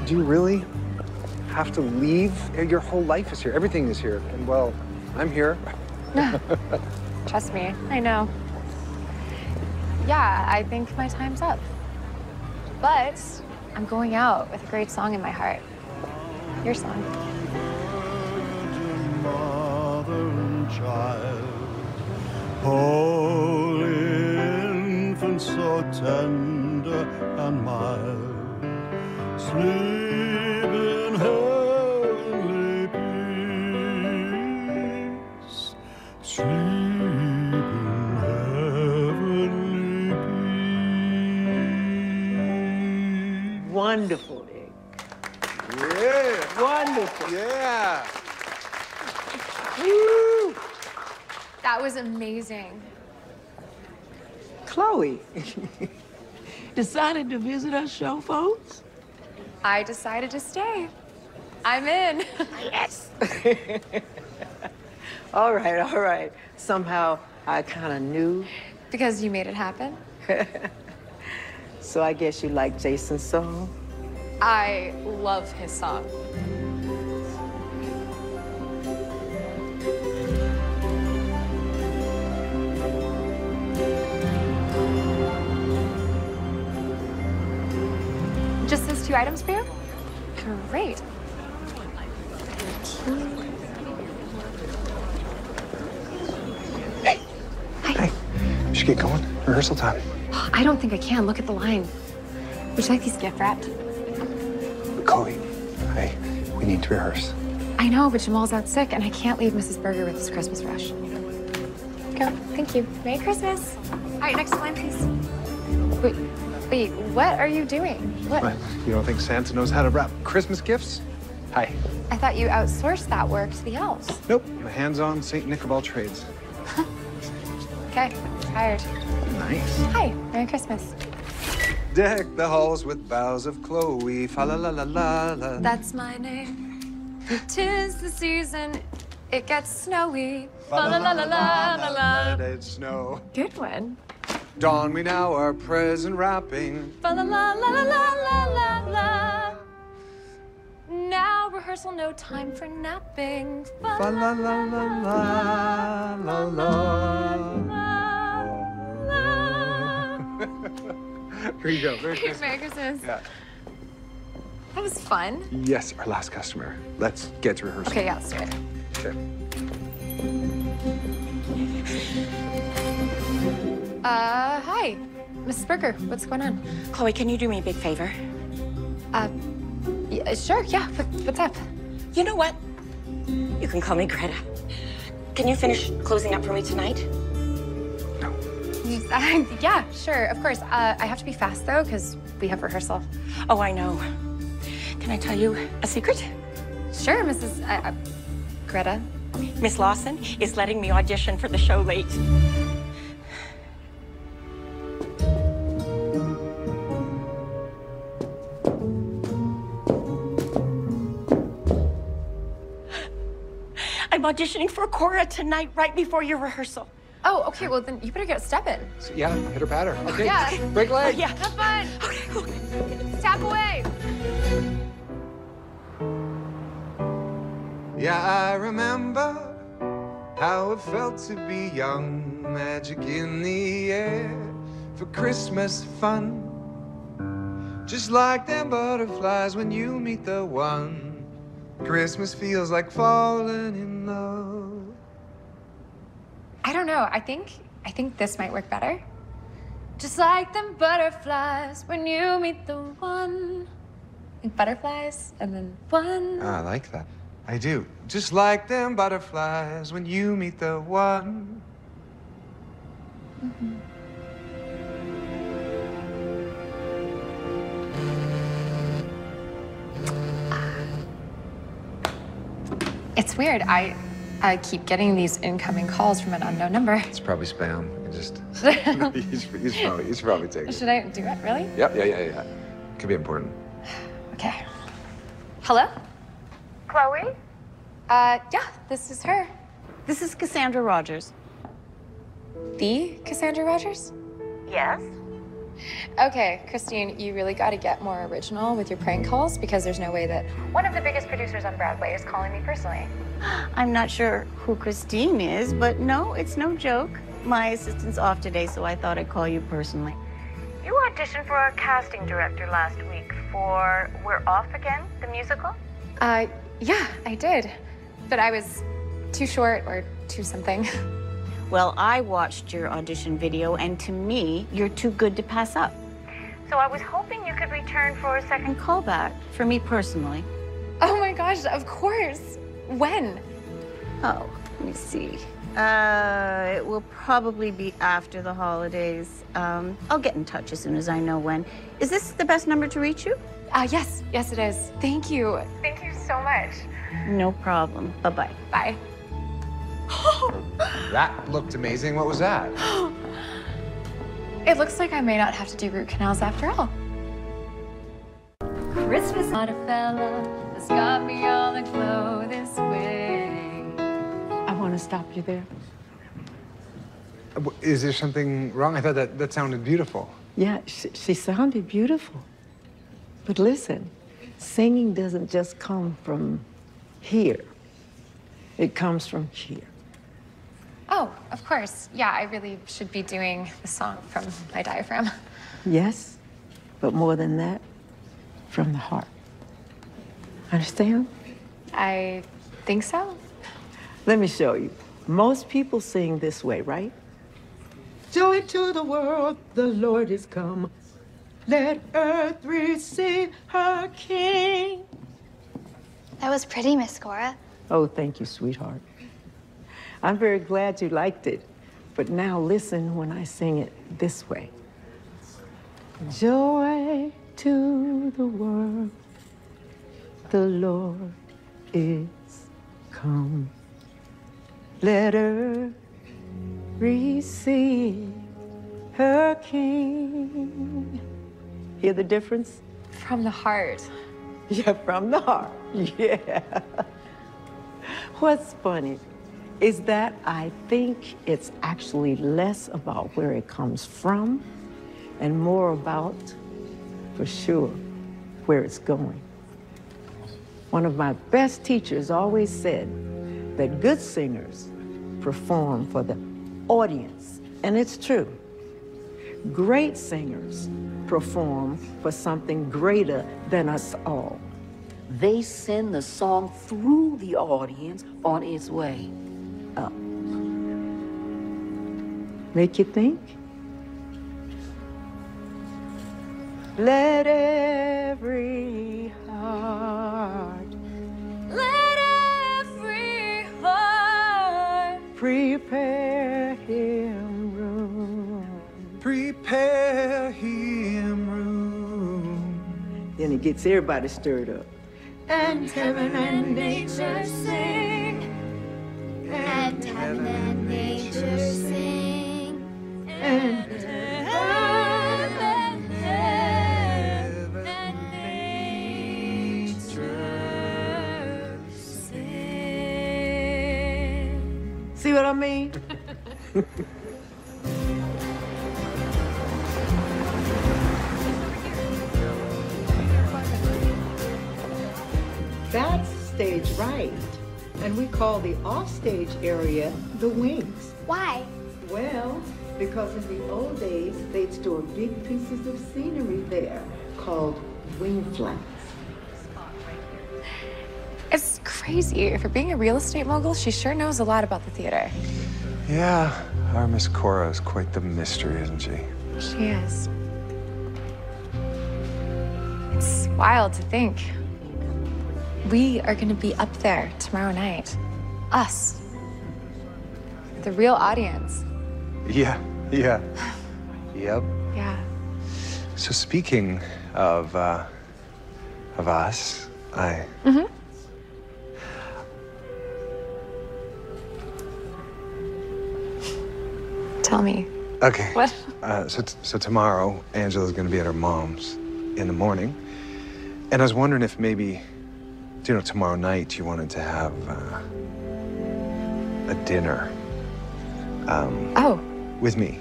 Do you really have to leave? Your whole life is here. Everything is here. And well, I'm here. <laughs> Trust me, I know. Yeah, I think my time's up. But I'm going out with a great song in my heart. Your song. mother and child. Holy infant, so tender and mild, sleep Wonderful, Nick. Yeah. Wonderful. Yeah. Woo. That was amazing. Chloe, <laughs> decided to visit us show folks? I decided to stay. I'm in. Yes. <laughs> all right, all right. Somehow I kind of knew. Because you made it happen? <laughs> So I guess you like Jason's song? I love his song. Just those two items for you? Great. Hey. Hi. We should get going. Rehearsal time. I don't think I can. Look at the line. Would you like these gift wrapped? Chloe, hey, we need to rehearse. I know, but Jamal's out sick, and I can't leave Mrs. Berger with this Christmas rush. Go. Thank you. Merry Christmas. All right, next line, please. Wait, wait, what are you doing? What? What? You don't think Santa knows how to wrap Christmas gifts? Hi. I thought you outsourced that work to the elves. Nope. Hands-on St. Nick of all trades. <laughs> Okay, tired. Nice. Hi, Merry Christmas. Deck the halls with boughs of Chloe. Fa la la la la la. That's my name. Tis the season. It gets snowy. Fa la la la la la la. Let it snow. Good one. Dawn, we now are present wrapping. Fa la la la la la la la. Now rehearsal, no time for napping. Fa la la la la la la. <laughs> Here you go. Merry Christmas. Merry Christmas. Yeah. That was fun. Yes, our last customer. Let's get to rehearsal. Okay, yeah, let's do it. Okay. Uh, hi. Mrs. Berger, what's going on? Chloe, can you do me a big favor? Uh, yeah, sure, yeah. What, what's up? You know what? You can call me Greta. Can you finish closing up for me tonight? You- <laughs> uh, yeah, sure, of course. Uh, I have to be fast, though, because we have rehearsal. Oh, I know. Can I tell you a secret? Sure, Mrs. Uh, uh, Greta. Miss Lawson is letting me audition for the show late. <gasps> I'm auditioning for Cora tonight, right before your rehearsal. Oh, okay, well, then you better get stepping. So, yeah, hit her patter. Oh, okay. Yeah. Break leg. Oh, yeah. Have fun. Okay, Tap away. Yeah, I remember how it felt to be young, magic in the air for Christmas fun. Just like them butterflies when you meet the one. Christmas feels like falling in love. I don't know. I think I think this might work better. Just like them butterflies when you meet the one. Like butterflies and then one. Ah, I like that. I do. Just like them butterflies when you meet the one. Mm-hmm. It's weird. I I keep getting these incoming calls from an unknown number. It's probably spam. You just <laughs> he's, he's probably he's probably taking. it. Should I do it? Really? Yep, yeah, yeah, yeah. Could be important. Okay. Hello? Chloe? Uh, yeah, this is her. This is Cassandra Rogers. The Cassandra Rogers? Yes? Okay, Christine, you really got to get more original with your prank calls because there's no way that one of the biggest producers on Broadway is calling me personally. <gasps> I'm not sure who Christine is, but no, it's no joke. My assistant's off today, so I thought I'd call you personally. You auditioned for our casting director last week for We're Off Again, the musical? Uh, yeah, I did. But I was too short or too something. <laughs> Well, I watched your audition video, and to me, you're too good to pass up. So I was hoping you could return for a second And call back, for me personally. Oh my gosh, of course. When? Oh, let me see. Uh, it will probably be after the holidays. Um, I'll get in touch as soon as I know when. Is this the best number to reach you? Uh, yes, yes, it is. Thank you. Thank you so much. No problem. Bye bye. Bye. <laughs> That looked amazing. What was that? <gasps> It looks like I may not have to do root canals after all. Christmas not a fella that's got me all aglow this way. I want to stop you there. W- Is there something wrong? I thought that, that sounded beautiful. Yeah, she, she sounded beautiful. But listen, singing doesn't just come from here, it comes from here. Oh, of course. Yeah, I really should be doing the song from my diaphragm. Yes, but more than that, from the heart. Understand? I think so. Let me show you. Most people sing this way, right? Joy to the world, the Lord is come. Let earth receive her King. That was pretty, Miss Cora. Oh, thank you, sweetheart. I'm very glad you liked it. But now listen when I sing it this way. Joy to the world, the Lord is come. Let her receive her King. Hear the difference? From the heart. Yeah, from the heart. <laughs> Yeah. What's funny is that I think it's actually less about where it comes from and more about, for sure, where it's going. One of my best teachers always said that good singers perform for the audience, and it's true. Great singers perform for something greater than us all. They send the song through the audience on its way up. Make you think? Let every heart Let every heart prepare him room. Prepare him room. Then it gets everybody stirred up. and heaven and nature sing. And heaven and nature sing. And heaven and nature sing. See what I mean? <laughs> That's stage right. And we call the offstage area the wings. Why? Well, because in the old days, they'd store big pieces of scenery there called wing flats. It's crazy. For being a real estate mogul, she sure knows a lot about the theater. Yeah, our Miss Cora is quite the mystery, isn't she? She is. It's wild to think. We are going to be up there tomorrow night. Us. The real audience. Yeah, yeah. Yep. Yeah. So speaking of uh, of us, I Mm-hmm. Tell me. okay. What? Uh, so t- so tomorrow, Angela's going to be at her mom's in the morning, and I was wondering if maybe, you know, tomorrow night you wanted to have uh, a dinner. Um, Oh, with me.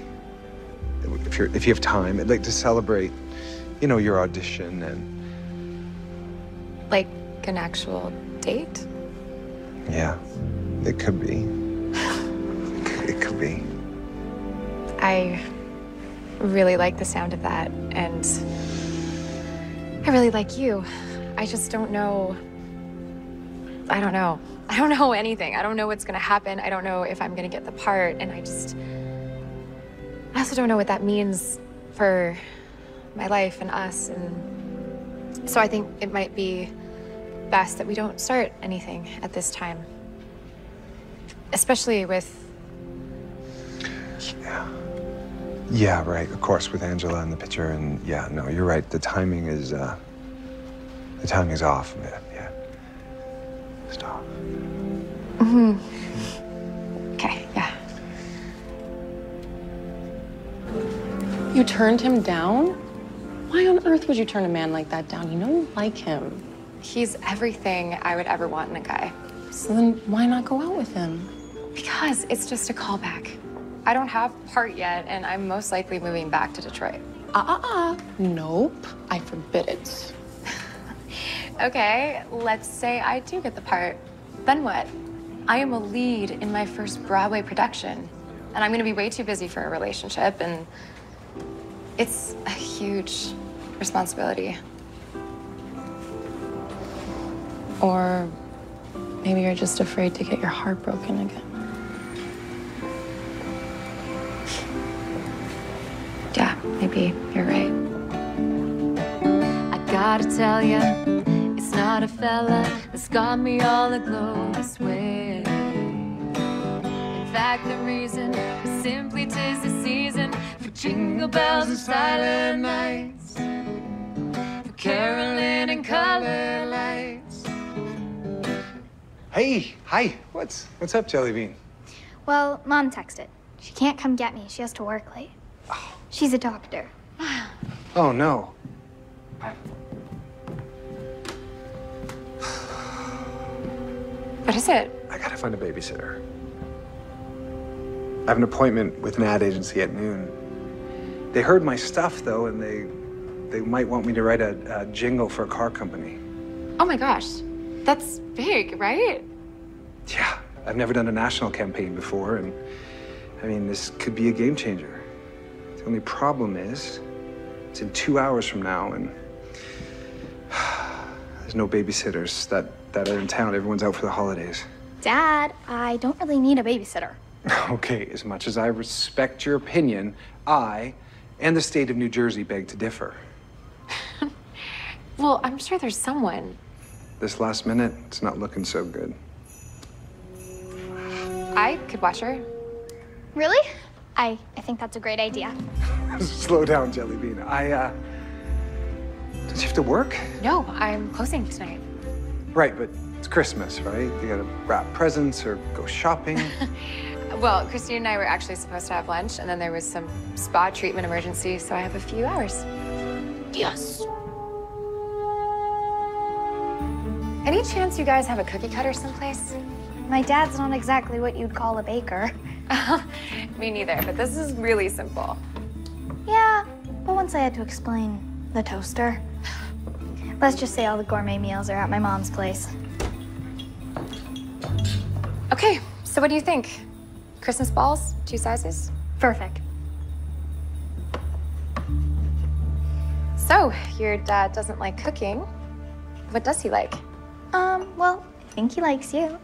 If you're if you have time, I'd like to celebrate, you know, your audition and like an actual date? yeah, it could be. It <laughs> could, it could be. I really like the sound of that, and I really like you. I just don't know. I don't know. I don't know anything. I don't know what's gonna happen. I don't know if I'm gonna get the part, and I just. I also don't know what that means for my life and us, and so I think it might be best that we don't start anything at this time. Especially with Yeah, Yeah, right. Of course, with Angela in the picture, and yeah, no, you're right. The timing is uh, the timing is off, man stuff. Mm hmm Okay, yeah. You turned him down? Why on earth would you turn a man like that down? You know you like him. He's everything I would ever want in a guy. So then why not go out with him? Because it's just a callback. I don't have part yet, and I'm most likely moving back to Detroit. Ah, uh, ah, uh, ah. Uh. Nope. I forbid it. Okay, let's say I do get the part. Then what? I am a lead in my first Broadway production, and I'm gonna be way too busy for a relationship, and it's a huge responsibility. Or maybe you're just afraid to get your heart broken again. Yeah, maybe you're right. I gotta tell it's not a fella that's got me all aglow this way. In fact, the reason is simply tis the season for jingle bells and silent nights, for caroling and color lights. Hey, hi. What's what's up, Jellybean? Well, mom texted. She can't come get me. She has to work late. Oh. She's a doctor. Oh no. What is it? I gotta find a babysitter. I have an appointment with an ad agency at noon. They heard my stuff though, and they they might want me to write a, a jingle for a car company. Oh my gosh, that's big, right? Yeah, I've never done a national campaign before, and I mean this could be a game changer. The only problem is, it's in two hours from now, and <sighs> there's no babysitters that that are in town. Everyone's out for the holidays. Dad, I don't really need a babysitter. <laughs> Okay, as much as I respect your opinion, I and the state of New Jersey beg to differ. <laughs> Well, I'm sure there's someone. This last minute, it's not looking so good. I could watch her. Really? I, I think that's a great idea. <laughs> Slow down, Jellybean. I, uh. Don't you have to work? No, I'm closing tonight. Right, but it's Christmas, right? You gotta wrap presents or go shopping. <laughs> Well, Christine and I were actually supposed to have lunch, and then there was some spa treatment emergency, so I have a few hours. Yes. Any chance you guys have a cookie cutter someplace? My dad's not exactly what you'd call a baker. <laughs> Me neither, but this is really simple. Yeah, but once I had to explain the toaster. Let's just say all the gourmet meals are at my mom's place. Okay, so what do you think? Christmas balls, two sizes? Perfect. So, your dad doesn't like cooking. What does he like? Um, well, I think he likes you.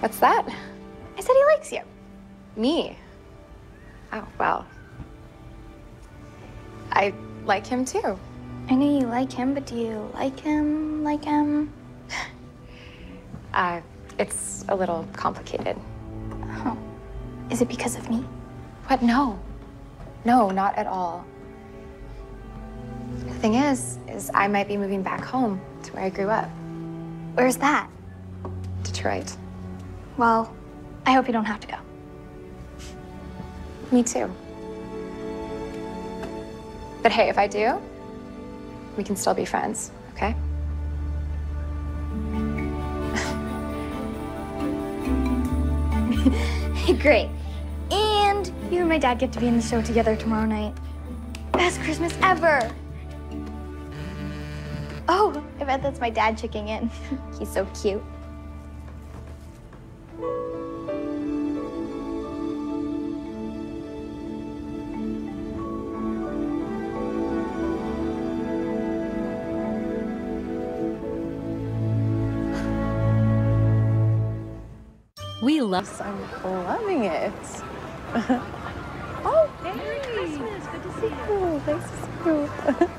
What's that? I said he likes you. Me? Oh, well. I like him too. I know you like him, but do you like him like him? <sighs> Uh, it's a little complicated. Oh. Is it because of me? What? No. No, not at all. The thing is, is I might be moving back home to where I grew up. Where's that? Detroit. Well, I hope you don't have to go. Me too. But hey, if I do, we can still be friends, okay? <laughs> Great. And you and my dad get to be in the show together tomorrow night. Best Christmas ever. Oh, I bet that's my dad checking in. <laughs> He's so cute. I'm loving it. <laughs> oh, Merry Christmas. Good to see you. Nice to see you.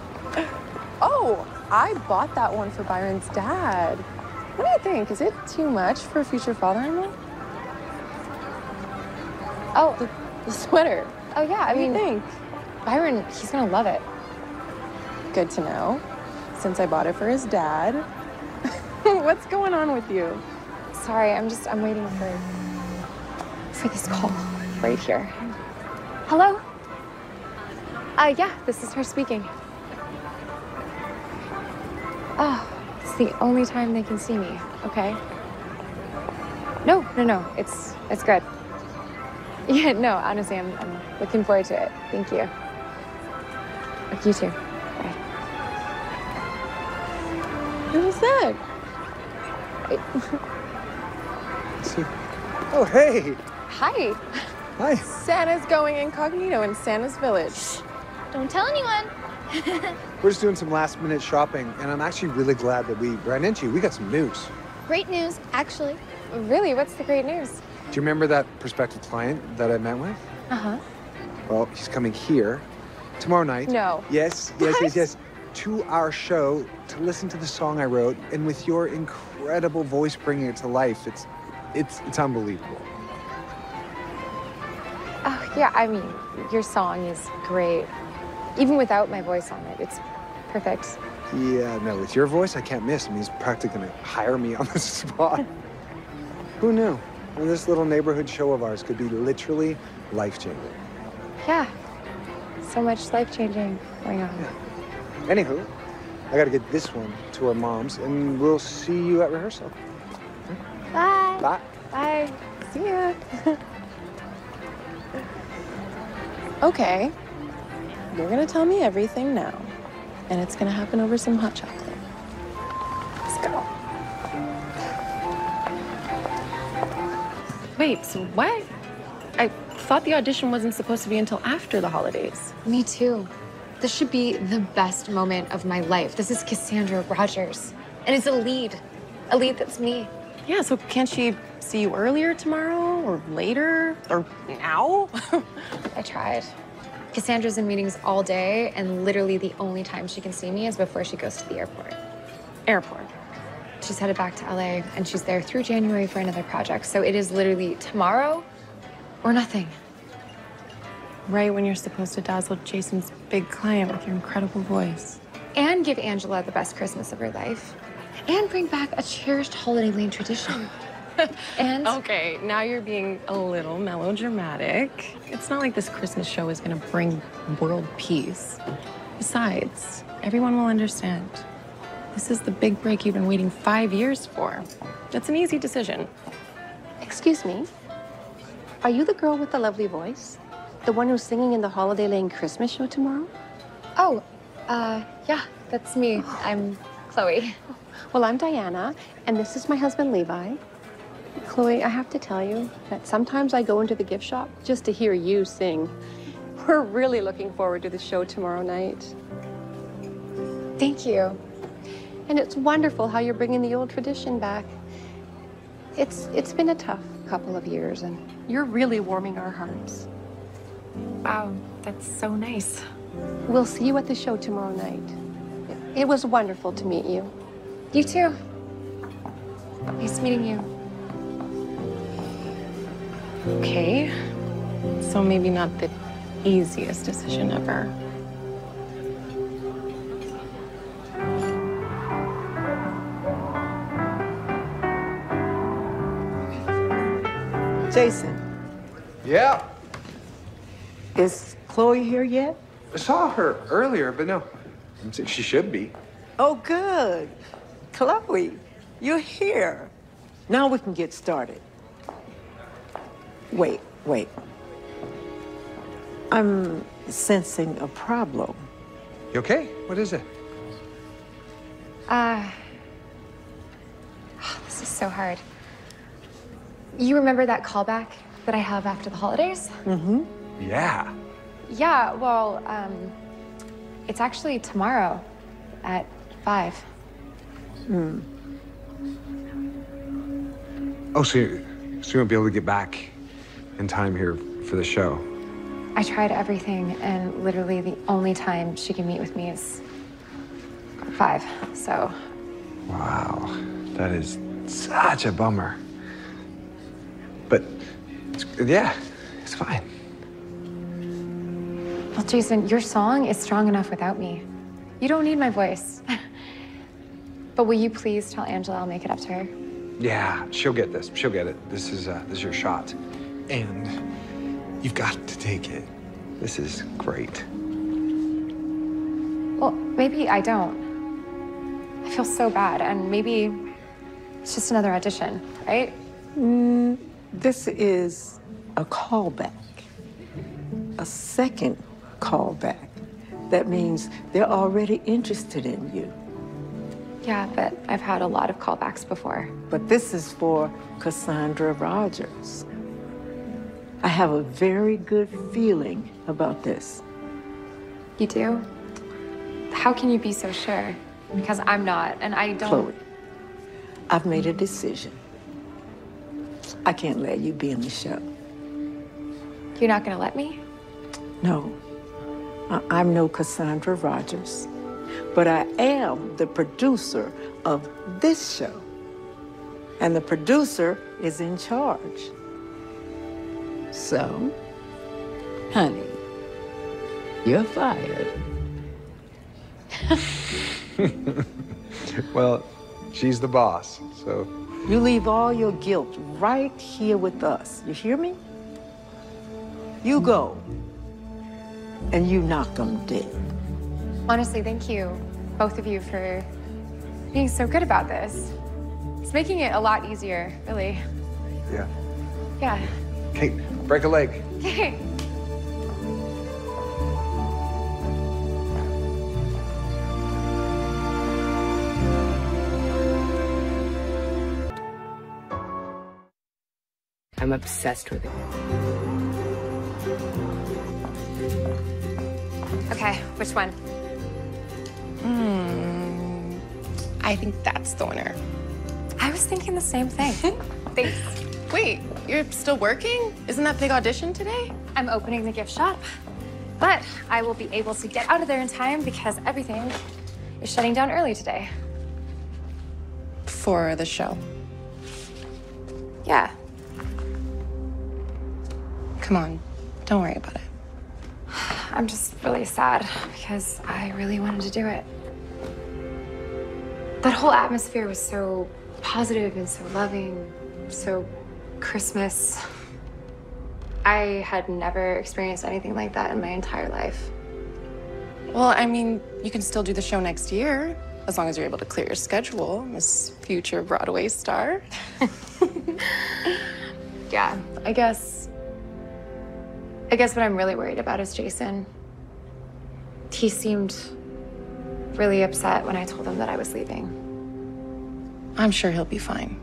oh, I bought that one for Byron's dad. What do you think? Is it too much for a future father-in-law? Oh, the, the sweater. Oh yeah, I What do mean, you think? Byron, he's gonna love it. Good to know, since I bought it for his dad. <laughs> What's going on with you? Sorry, I'm just I'm waiting for for this call right here. Hello? Uh, yeah, this is her speaking. Oh, it's the only time they can see me. Okay. No, no, no. It's it's good. <laughs> Yeah, no, honestly, I'm, I'm looking forward to it. Thank you. Like you too. Bye. Who was that? <laughs> Oh, hey. Hi. Hi. Santa's going incognito in Santa's village. Don't tell anyone. <laughs> We're just doing some last minute shopping, and I'm actually really glad that we ran into you. We got some news. Great news, actually. Really? What's the great news? Do you remember that prospective client that I met with? Uh huh. Well, he's coming here tomorrow night. No. Yes, yes, What? yes, yes. To our show to listen to the song I wrote, and with your incredible voice bringing it to life, it's, it's, it's unbelievable. Yeah, I mean, your song is great. Even without my voice on it, it's perfect. Yeah, no, with your voice, I can't miss. I mean, he's practically gonna hire me on <laughs> the spot. Who knew? Well, this little neighborhood show of ours could be literally life changing. Yeah. So much life changing going on. Anywho, I gotta get this one to our moms, and we'll see you at rehearsal. Bye. Bye. Bye. See ya. <laughs> okay. You're gonna tell me everything now, and it's gonna happen over some hot chocolate. Let's go. Wait, so what? I thought the audition wasn't supposed to be until after the holidays. Me too. This should be the best moment of my life. This is Cassandra Rogers. And it's a lead. A lead that's me. Yeah, so can't she see you earlier tomorrow or later or now? <laughs> I tried. Cassandra's in meetings all day, and literally the only time she can see me is before she goes to the airport. Airport. She's headed back to LA, and she's there through January for another project. So it is literally tomorrow or nothing. Right when you're supposed to dazzle Jason's big client with your incredible voice. And give Angela the best Christmas of her life. And bring back a cherished Holiday Lane tradition. <gasps> <gasps> <gasps> <laughs> and Okay, now you're being a little melodramatic. It's not like this Christmas show is gonna bring world peace. Besides, everyone will understand. This is the big break you've been waiting five years for. That's an easy decision. Excuse me. Are you the girl with the lovely voice? The one who's singing in the Holiday Lane Christmas show tomorrow? Oh, uh, yeah, that's me. I'm Chloe. Well, I'm Diana, and this is my husband, Levi. Chloe, I have to tell you that sometimes I go into the gift shop just to hear you sing. We're really looking forward to the show tomorrow night. Thank you. And it's wonderful how you're bringing the old tradition back. It's it's been a tough couple of years, and you're really warming our hearts. Wow, that's so nice. We'll see you at the show tomorrow night. It was wonderful to meet you. You too. Nice meeting you. Okay. So maybe not the easiest decision ever. Jason, Yeah, is Chloe here yet? I saw her earlier, but no, she should be. Oh, good. Chloe, you're here. Now we can get started. Wait, wait. I'm sensing a problem. You okay? What is it? Uh, this is so hard. You remember that callback that I have after the holidays? Mm-hmm. Yeah. Yeah, well, um, it's actually tomorrow at five. Hmm. Oh, so you, so you won't be able to get back in time here for the show. I tried everything, and literally the only time she can meet with me is five. So, Wow, that is such a bummer. But it's, yeah, it's fine. well, Jason, your song is strong enough without me. You don't need my voice. <laughs> but will you please tell Angela I'll make it up to her? Yeah, she'll get this. She'll get it. This is uh, this is your shot, and you've got to take it. This is great. Well, maybe I don't. I feel so bad, and maybe it's just another audition, right? Mm, this is a callback, a second callback. That means they're already interested in you. Yeah, but I've had a lot of callbacks before. But this is for Cassandra Rogers. I have a very good feeling about this. You do? How can you be so sure? Because I'm not, and I don't. Chloe, I've made a decision. I can't let you be in the show. You're not gonna let me? No, I'm no Cassandra Rogers, but I am the producer of this show. And the producer is in charge. So, honey, you're fired. <laughs> well, she's the boss, so You leave all your guilt right here with us. You hear me? You go, and you knock them dead. Honestly, thank you, both of you, for being so good about this. It's making it a lot easier, really. yeah. Yeah. Kate, break a leg. Okay. I'm obsessed with it. Okay, which one? Hmm. I think that's the winner. I was thinking the same thing. <laughs> Thanks. Wait, you're still working? Isn't that big audition today? I'm opening the gift shop, but I will be able to get out of there in time because everything is shutting down early today. For the show. Yeah. Come on, don't worry about it. I'm just really sad because I really wanted to do it. That whole atmosphere was so positive and so loving, so Christmas. I had never experienced anything like that in my entire life. Well, I mean, you can still do the show next year, as long as you're able to clear your schedule, Miss Future Broadway star. <laughs> Yeah, I guess. I guess what I'm really worried about is Jason. He seemed really upset when I told him that I was leaving. I'm sure he'll be fine.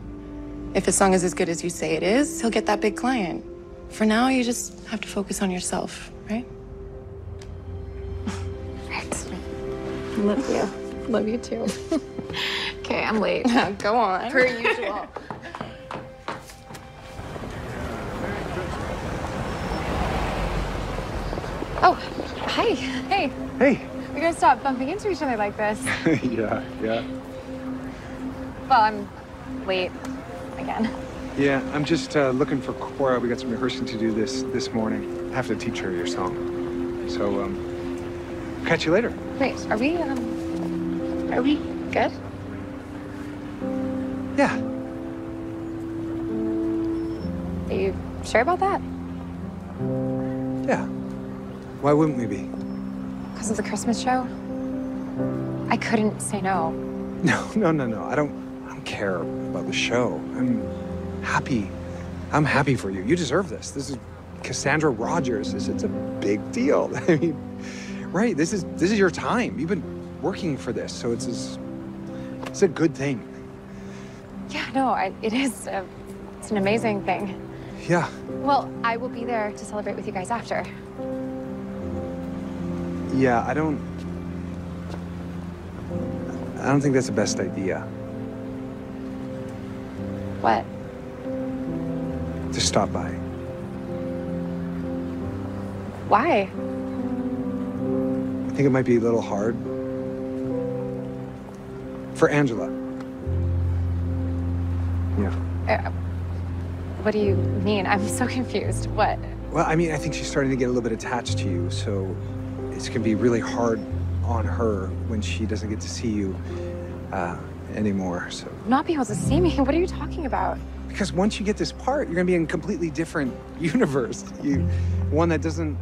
If his song is as good as you say it is, he'll get that big client. For now, you just have to focus on yourself, right? Right. <laughs> Love you. Love you too. <laughs> okay, I'm late. Go on. Per usual. <laughs> Oh, hi. Hey. Hey. We're gonna stop bumping into each other like this. yeah, yeah. Well, I'm late again. Yeah, I'm just uh, looking for Cora. We got some rehearsing to do this this morning. I have to teach her your song. So, um, catch you later. Wait, are we um are we good? Yeah. Are you sure about that? Yeah. Why wouldn't we be? Because of the Christmas show? I couldn't say no. <laughs> No, no, no, no. I don't. Care about the show. I'm happy. I'm happy for you. You deserve this. This is Cassandra Rogers. This it's a big deal. <laughs> I mean, right? This is this is your time. You've been working for this, so it's a, it's a good thing. Yeah, no, I, it is. A, it's an amazing thing. Yeah. Well, I will be there to celebrate with you guys after. Yeah. I don't. I don't think that's the best idea. What? To stop by. Why? I think it might be a little hard for Angela. Yeah. Uh, what do you mean? I'm so confused. What? Well, I mean, I think she's starting to get a little bit attached to you, so it's gonna be really hard on her when she doesn't get to see you uh, anymore. So, Not be able to see me? <laughs> What are you talking about? because once you get this part, you're gonna be in a completely different <laughs> universe. You, one that doesn't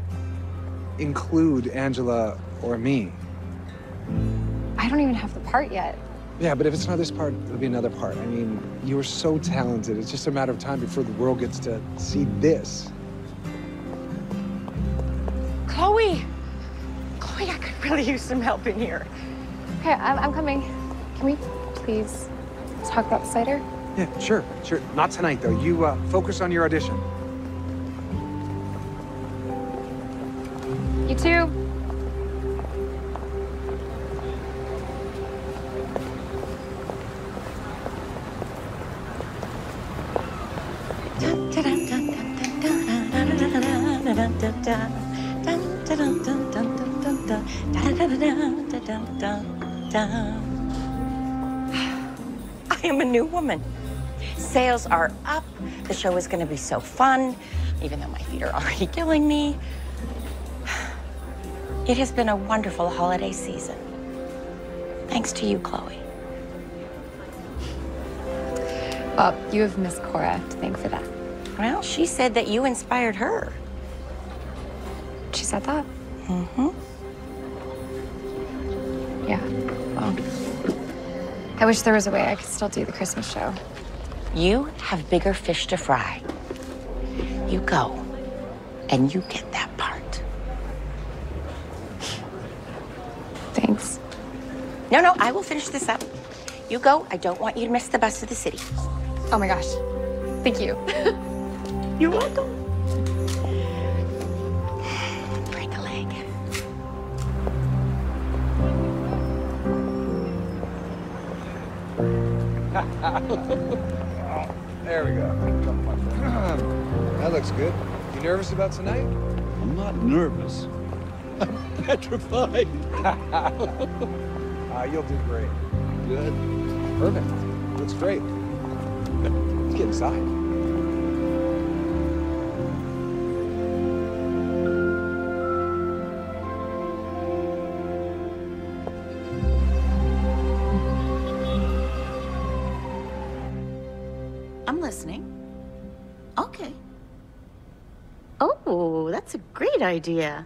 include Angela or me. I don't even have the part yet. Yeah, but if it's not this part, it'll be another part. I mean, you are so talented. It's just a matter of time before the world gets to see this. Chloe! Chloe, I could really use some help in here. Okay, I'm, I'm coming. Can we please talk about the cider? Yeah, sure, sure. Not tonight, though. You uh, focus on your audition. You too. Sales are up. The show is going to be so fun, even though my feet are <laughs> already killing me. <sighs> It has been a wonderful holiday season. Thanks to you, Chloe. Well, you have Miss Cora to thank for that. Well, she said that you inspired her. She said that? Mm-hmm. Yeah. Well, I wish there was a way I could still do the Christmas show. You have bigger fish to fry. You go, and you get that part. Thanks. No, no, I will finish this up. You go. I don't want you to miss the bus to the city. Oh my gosh. Thank you. <laughs> You're welcome. Break a leg. <laughs> there we go. That looks good. You nervous about tonight? I'm not nervous. I'm petrified. <laughs> uh, you'll do great. Good. Perfect. Looks great. Let's get inside. Great idea.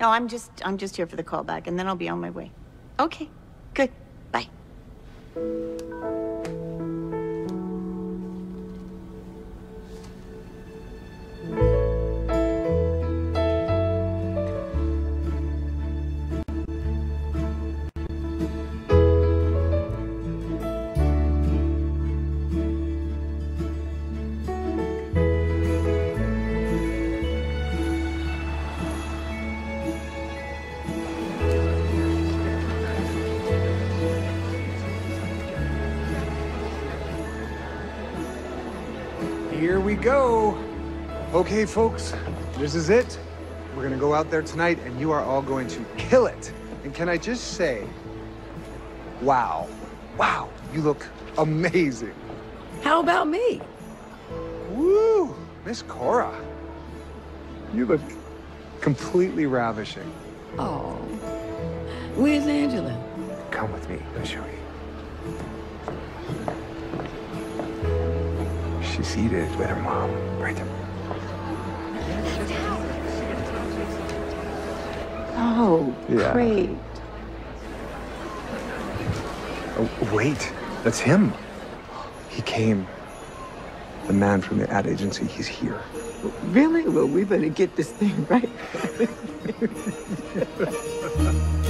No, I'm just I'm just here for the callback and then I'll be on my way. Okay. Good. Bye. Okay, folks, this is it. We're gonna go out there tonight and you are all going to kill it. And can I just say, wow, wow, you look amazing. How about me? Woo, Miss Cora. You look completely ravishing. Oh. Where's Angela? Come with me, I'll show you. She's seated with her mom, right there. Yeah. great. Oh, wait, that's him. He came. The man from the ad agency, he's here. Really? Well, we better get this thing right. <laughs>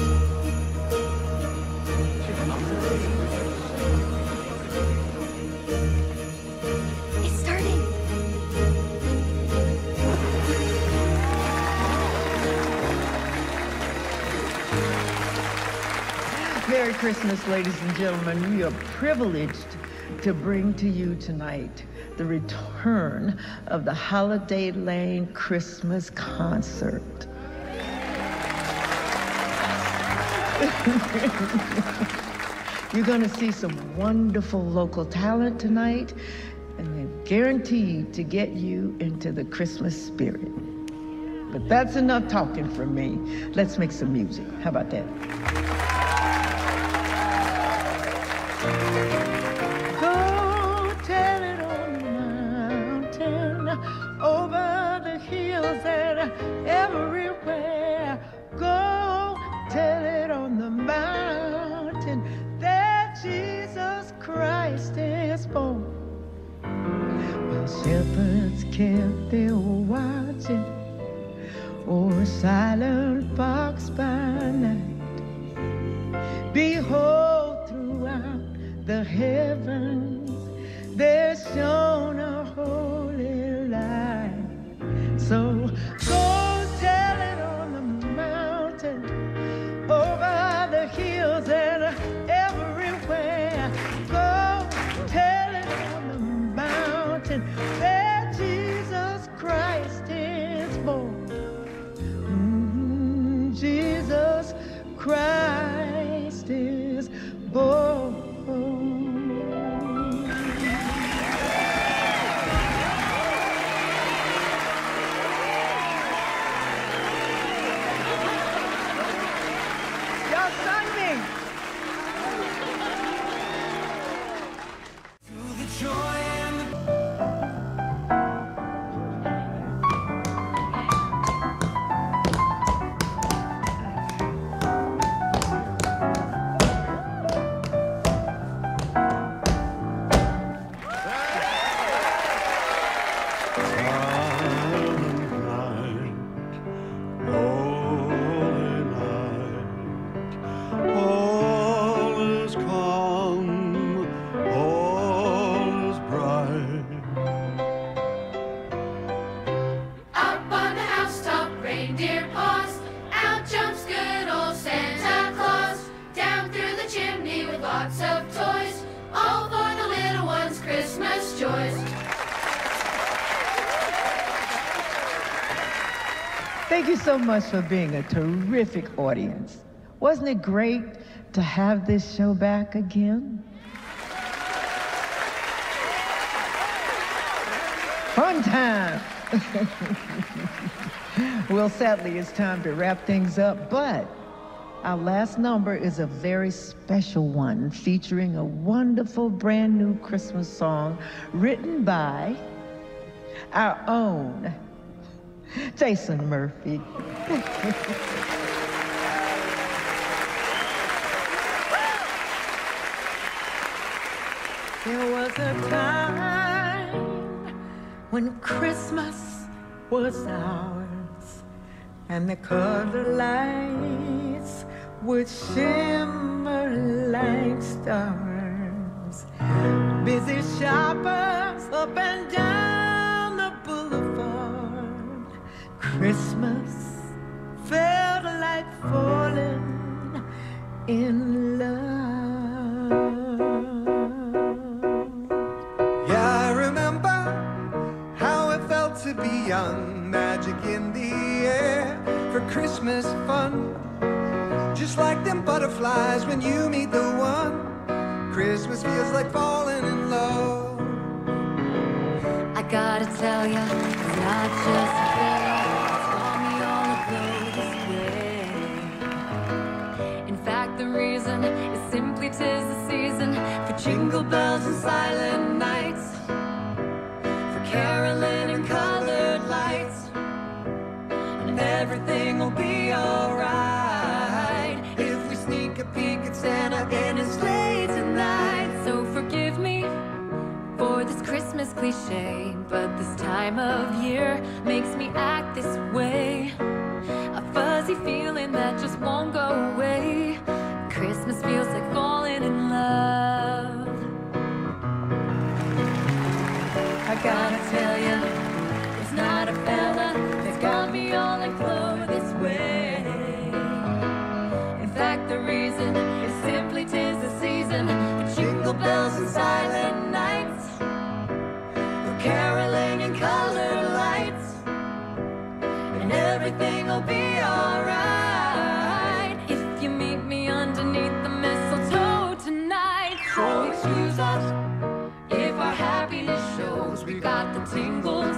Christmas, ladies and gentlemen. We are privileged to bring to you tonight the return of the Holiday Lane Christmas concert. <laughs> You're going to see some wonderful local talent tonight, and they're guaranteed to get you into the Christmas spirit. But that's enough talking from me. Let's make some music. How about that? Go tell it on the mountain, over the hills and everywhere. Go tell it on the mountain that Jesus Christ is born. While shepherds kept their watching, or silent. The heavens. There shone much for being a terrific audience. Wasn't it great to have this show back again? Fun time! <laughs> well, sadly, it's time to wrap things up, but our last number is a very special one featuring a wonderful brand new Christmas song written by our own <laughs> Jason Murphy. <laughs> There was a time when Christmas was ours and the colored lights would shimmer like stars. Busy shoppers up and down the boulevard. Christmas felt like falling in love. Yeah, I remember how it felt to be young, magic in the air for Christmas fun. Just like them butterflies when you meet the one. Christmas feels like falling in love. I gotta tell ya, it's not just a tis the season for jingle bells and silent nights, for caroling and colored lights, and everything will be alright if we sneak a peek at Santa in his sleigh tonight. So forgive me for this Christmas cliche, but this time of year makes me act this way. A fuzzy feeling that just won't go away. Christmas feels like falling gotta tell ya, it's not a fella that's got me all aglow this way. In fact, the reason is simply tis the season for jingle bells and silent nights, for caroling and colored lights, and everything will be tingles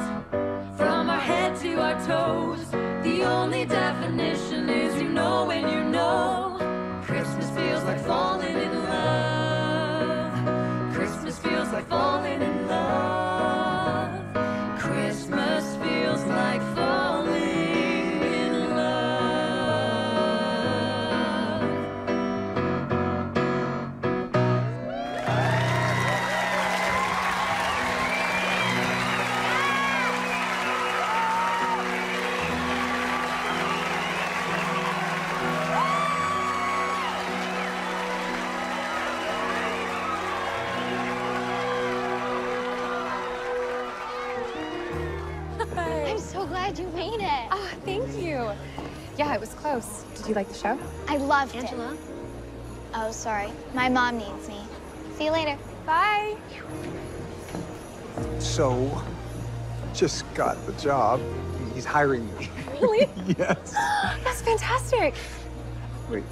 from our head to our toes. The only definition is you know when you know. Christmas feels like falling in love. Yeah, it was close. Did you like the show? I loved Angela. it. Oh, sorry. My mom needs me. See you later. Bye. So, just got the job. He's hiring me. Really? <laughs> yes. <gasps> That's fantastic. Wait,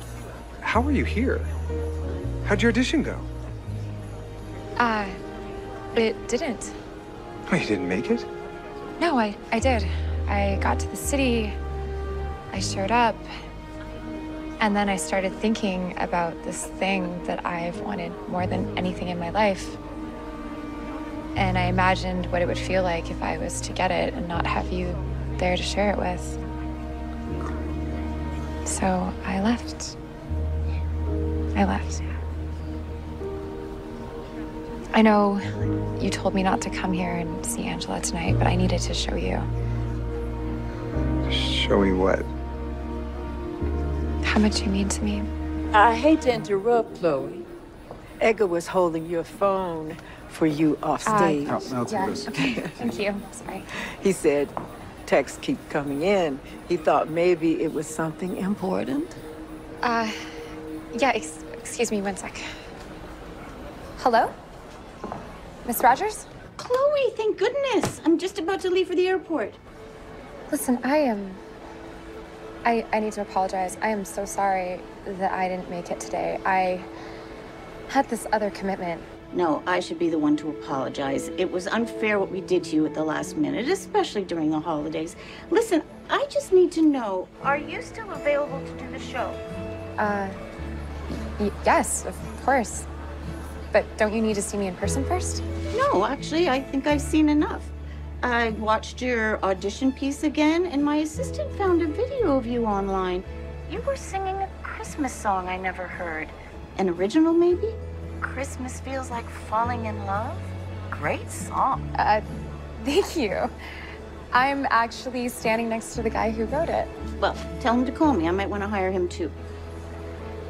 how are you here? How'd your audition go? Uh, it didn't. Oh, you didn't make it? No, I, I did. I got to the city, I showed up, and then I started thinking about this thing that I've wanted more than anything in my life. And I imagined what it would feel like if I was to get it and not have you there to share it with. So I left. I left. I know you told me not to come here and see Angela tonight, but I needed to show you Show me what? How much you mean to me. I hate to interrupt, Chloe. Edgar was holding your phone for you off Uh, stage. yeah, okay, thank you. Sorry. He said, texts keep coming in. He thought maybe it was something important. Uh, yeah, ex- excuse me one sec. Hello? Miss Rogers? Chloe, thank goodness. I'm just about to leave for the airport. Listen, I am. I, I need to apologize. I am so sorry that I didn't make it today. I had this other commitment. No, I should be the one to apologize. It was unfair what we did to you at the last minute, especially during the holidays. Listen, I just need to know Are you still available to do the show? Uh, y- yes, of course. But don't you need to see me in person first? No, actually, I think I've seen enough. I watched your audition piece again, and my assistant found a video of you online. You were singing a Christmas song I never heard. An original, maybe? Christmas feels like falling in love? Great song. Uh, thank you. I'm actually standing next to the guy who wrote it. Well, tell him to call me. I might want to hire him too.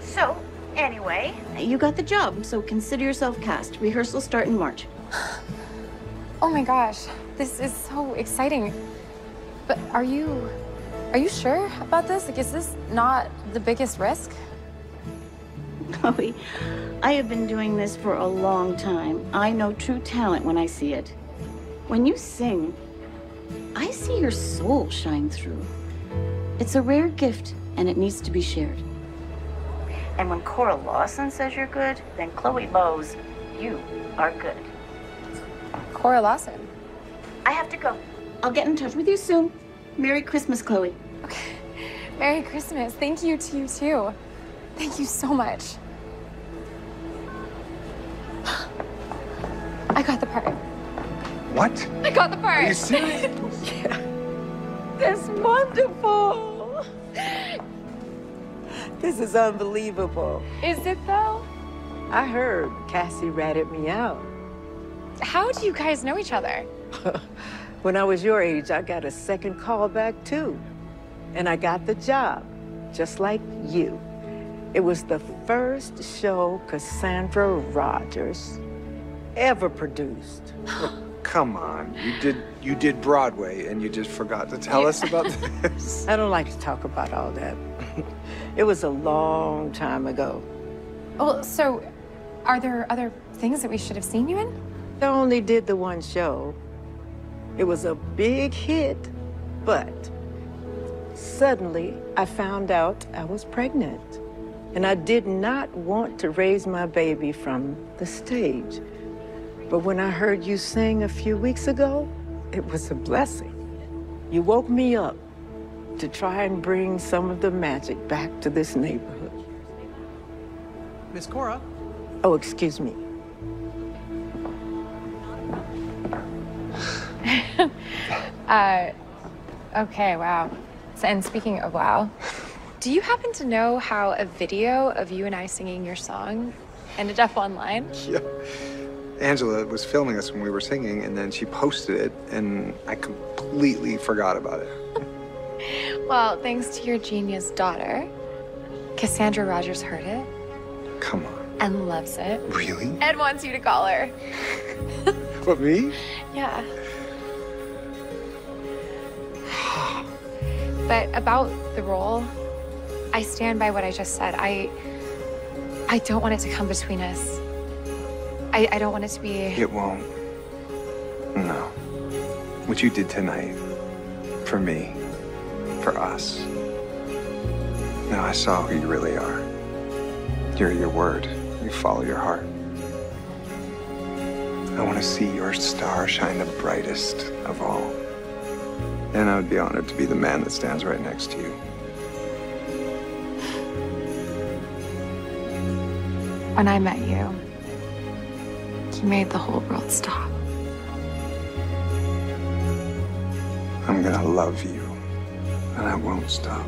So, anyway, You got the job, so consider yourself cast. Rehearsals start in March. <sighs> Oh my gosh, this is so exciting. But are you, are you sure about this? Like, is this not the biggest risk? Chloe, I have been doing this for a long time. I know true talent when I see it. When you sing, I see your soul shine through. It's a rare gift, and it needs to be shared. and when Cora Lawson says you're good, then Chloe knows you are good. Cora Lawson. I have to go. I'll get in touch with you soon. Merry Christmas, Chloe. Okay. Merry Christmas. Thank you to you too. Thank you so much. <gasps> I got the part. What? I got the part. Are you serious? <laughs> yeah. That's wonderful. This is unbelievable. Is it though? I heard Cassie ratted me out. How do you guys know each other? <laughs> When I was your age, I got a second call back too. And I got the job, just like you. It was the first show Cassandra Rogers ever produced. <gasps> Come on, you did you did Broadway and you just forgot to tell us about <laughs> this. I don't like to talk about all that. <laughs> it was a long time ago. Well, so are there other things that we should have seen you in? I only did the one show. It was a big hit, but suddenly I found out I was pregnant. And I did not want to raise my baby from the stage. But when I heard you sing a few weeks ago, it was a blessing. You woke me up to try and bring some of the magic back to this neighborhood. Miss Cora? Oh, excuse me. <laughs> Uh, okay, wow. So, and speaking of wow, do you happen to know how a video of you and I singing your song ended up online? Yeah. Angela was filming us when we were singing, and then she posted it, and I completely forgot about it. <laughs> Well, thanks to your genius daughter, Cassandra Rogers heard it Come on. and loves it. Really? Ed wants you to call her. <laughs> What, me? Yeah. <sighs> But about the role, I stand by what I just said. I I don't want it to come between us. I, I don't want it to be It won't. No. What you did tonight, for me, for us. Now I saw who you really are. You're your word. You follow your heart. I want to see your star shine the brightest of all. And I would be honored to be the man that stands right next to you. when I met you. You made the whole world stop. I'm gonna love you, and I won't stop.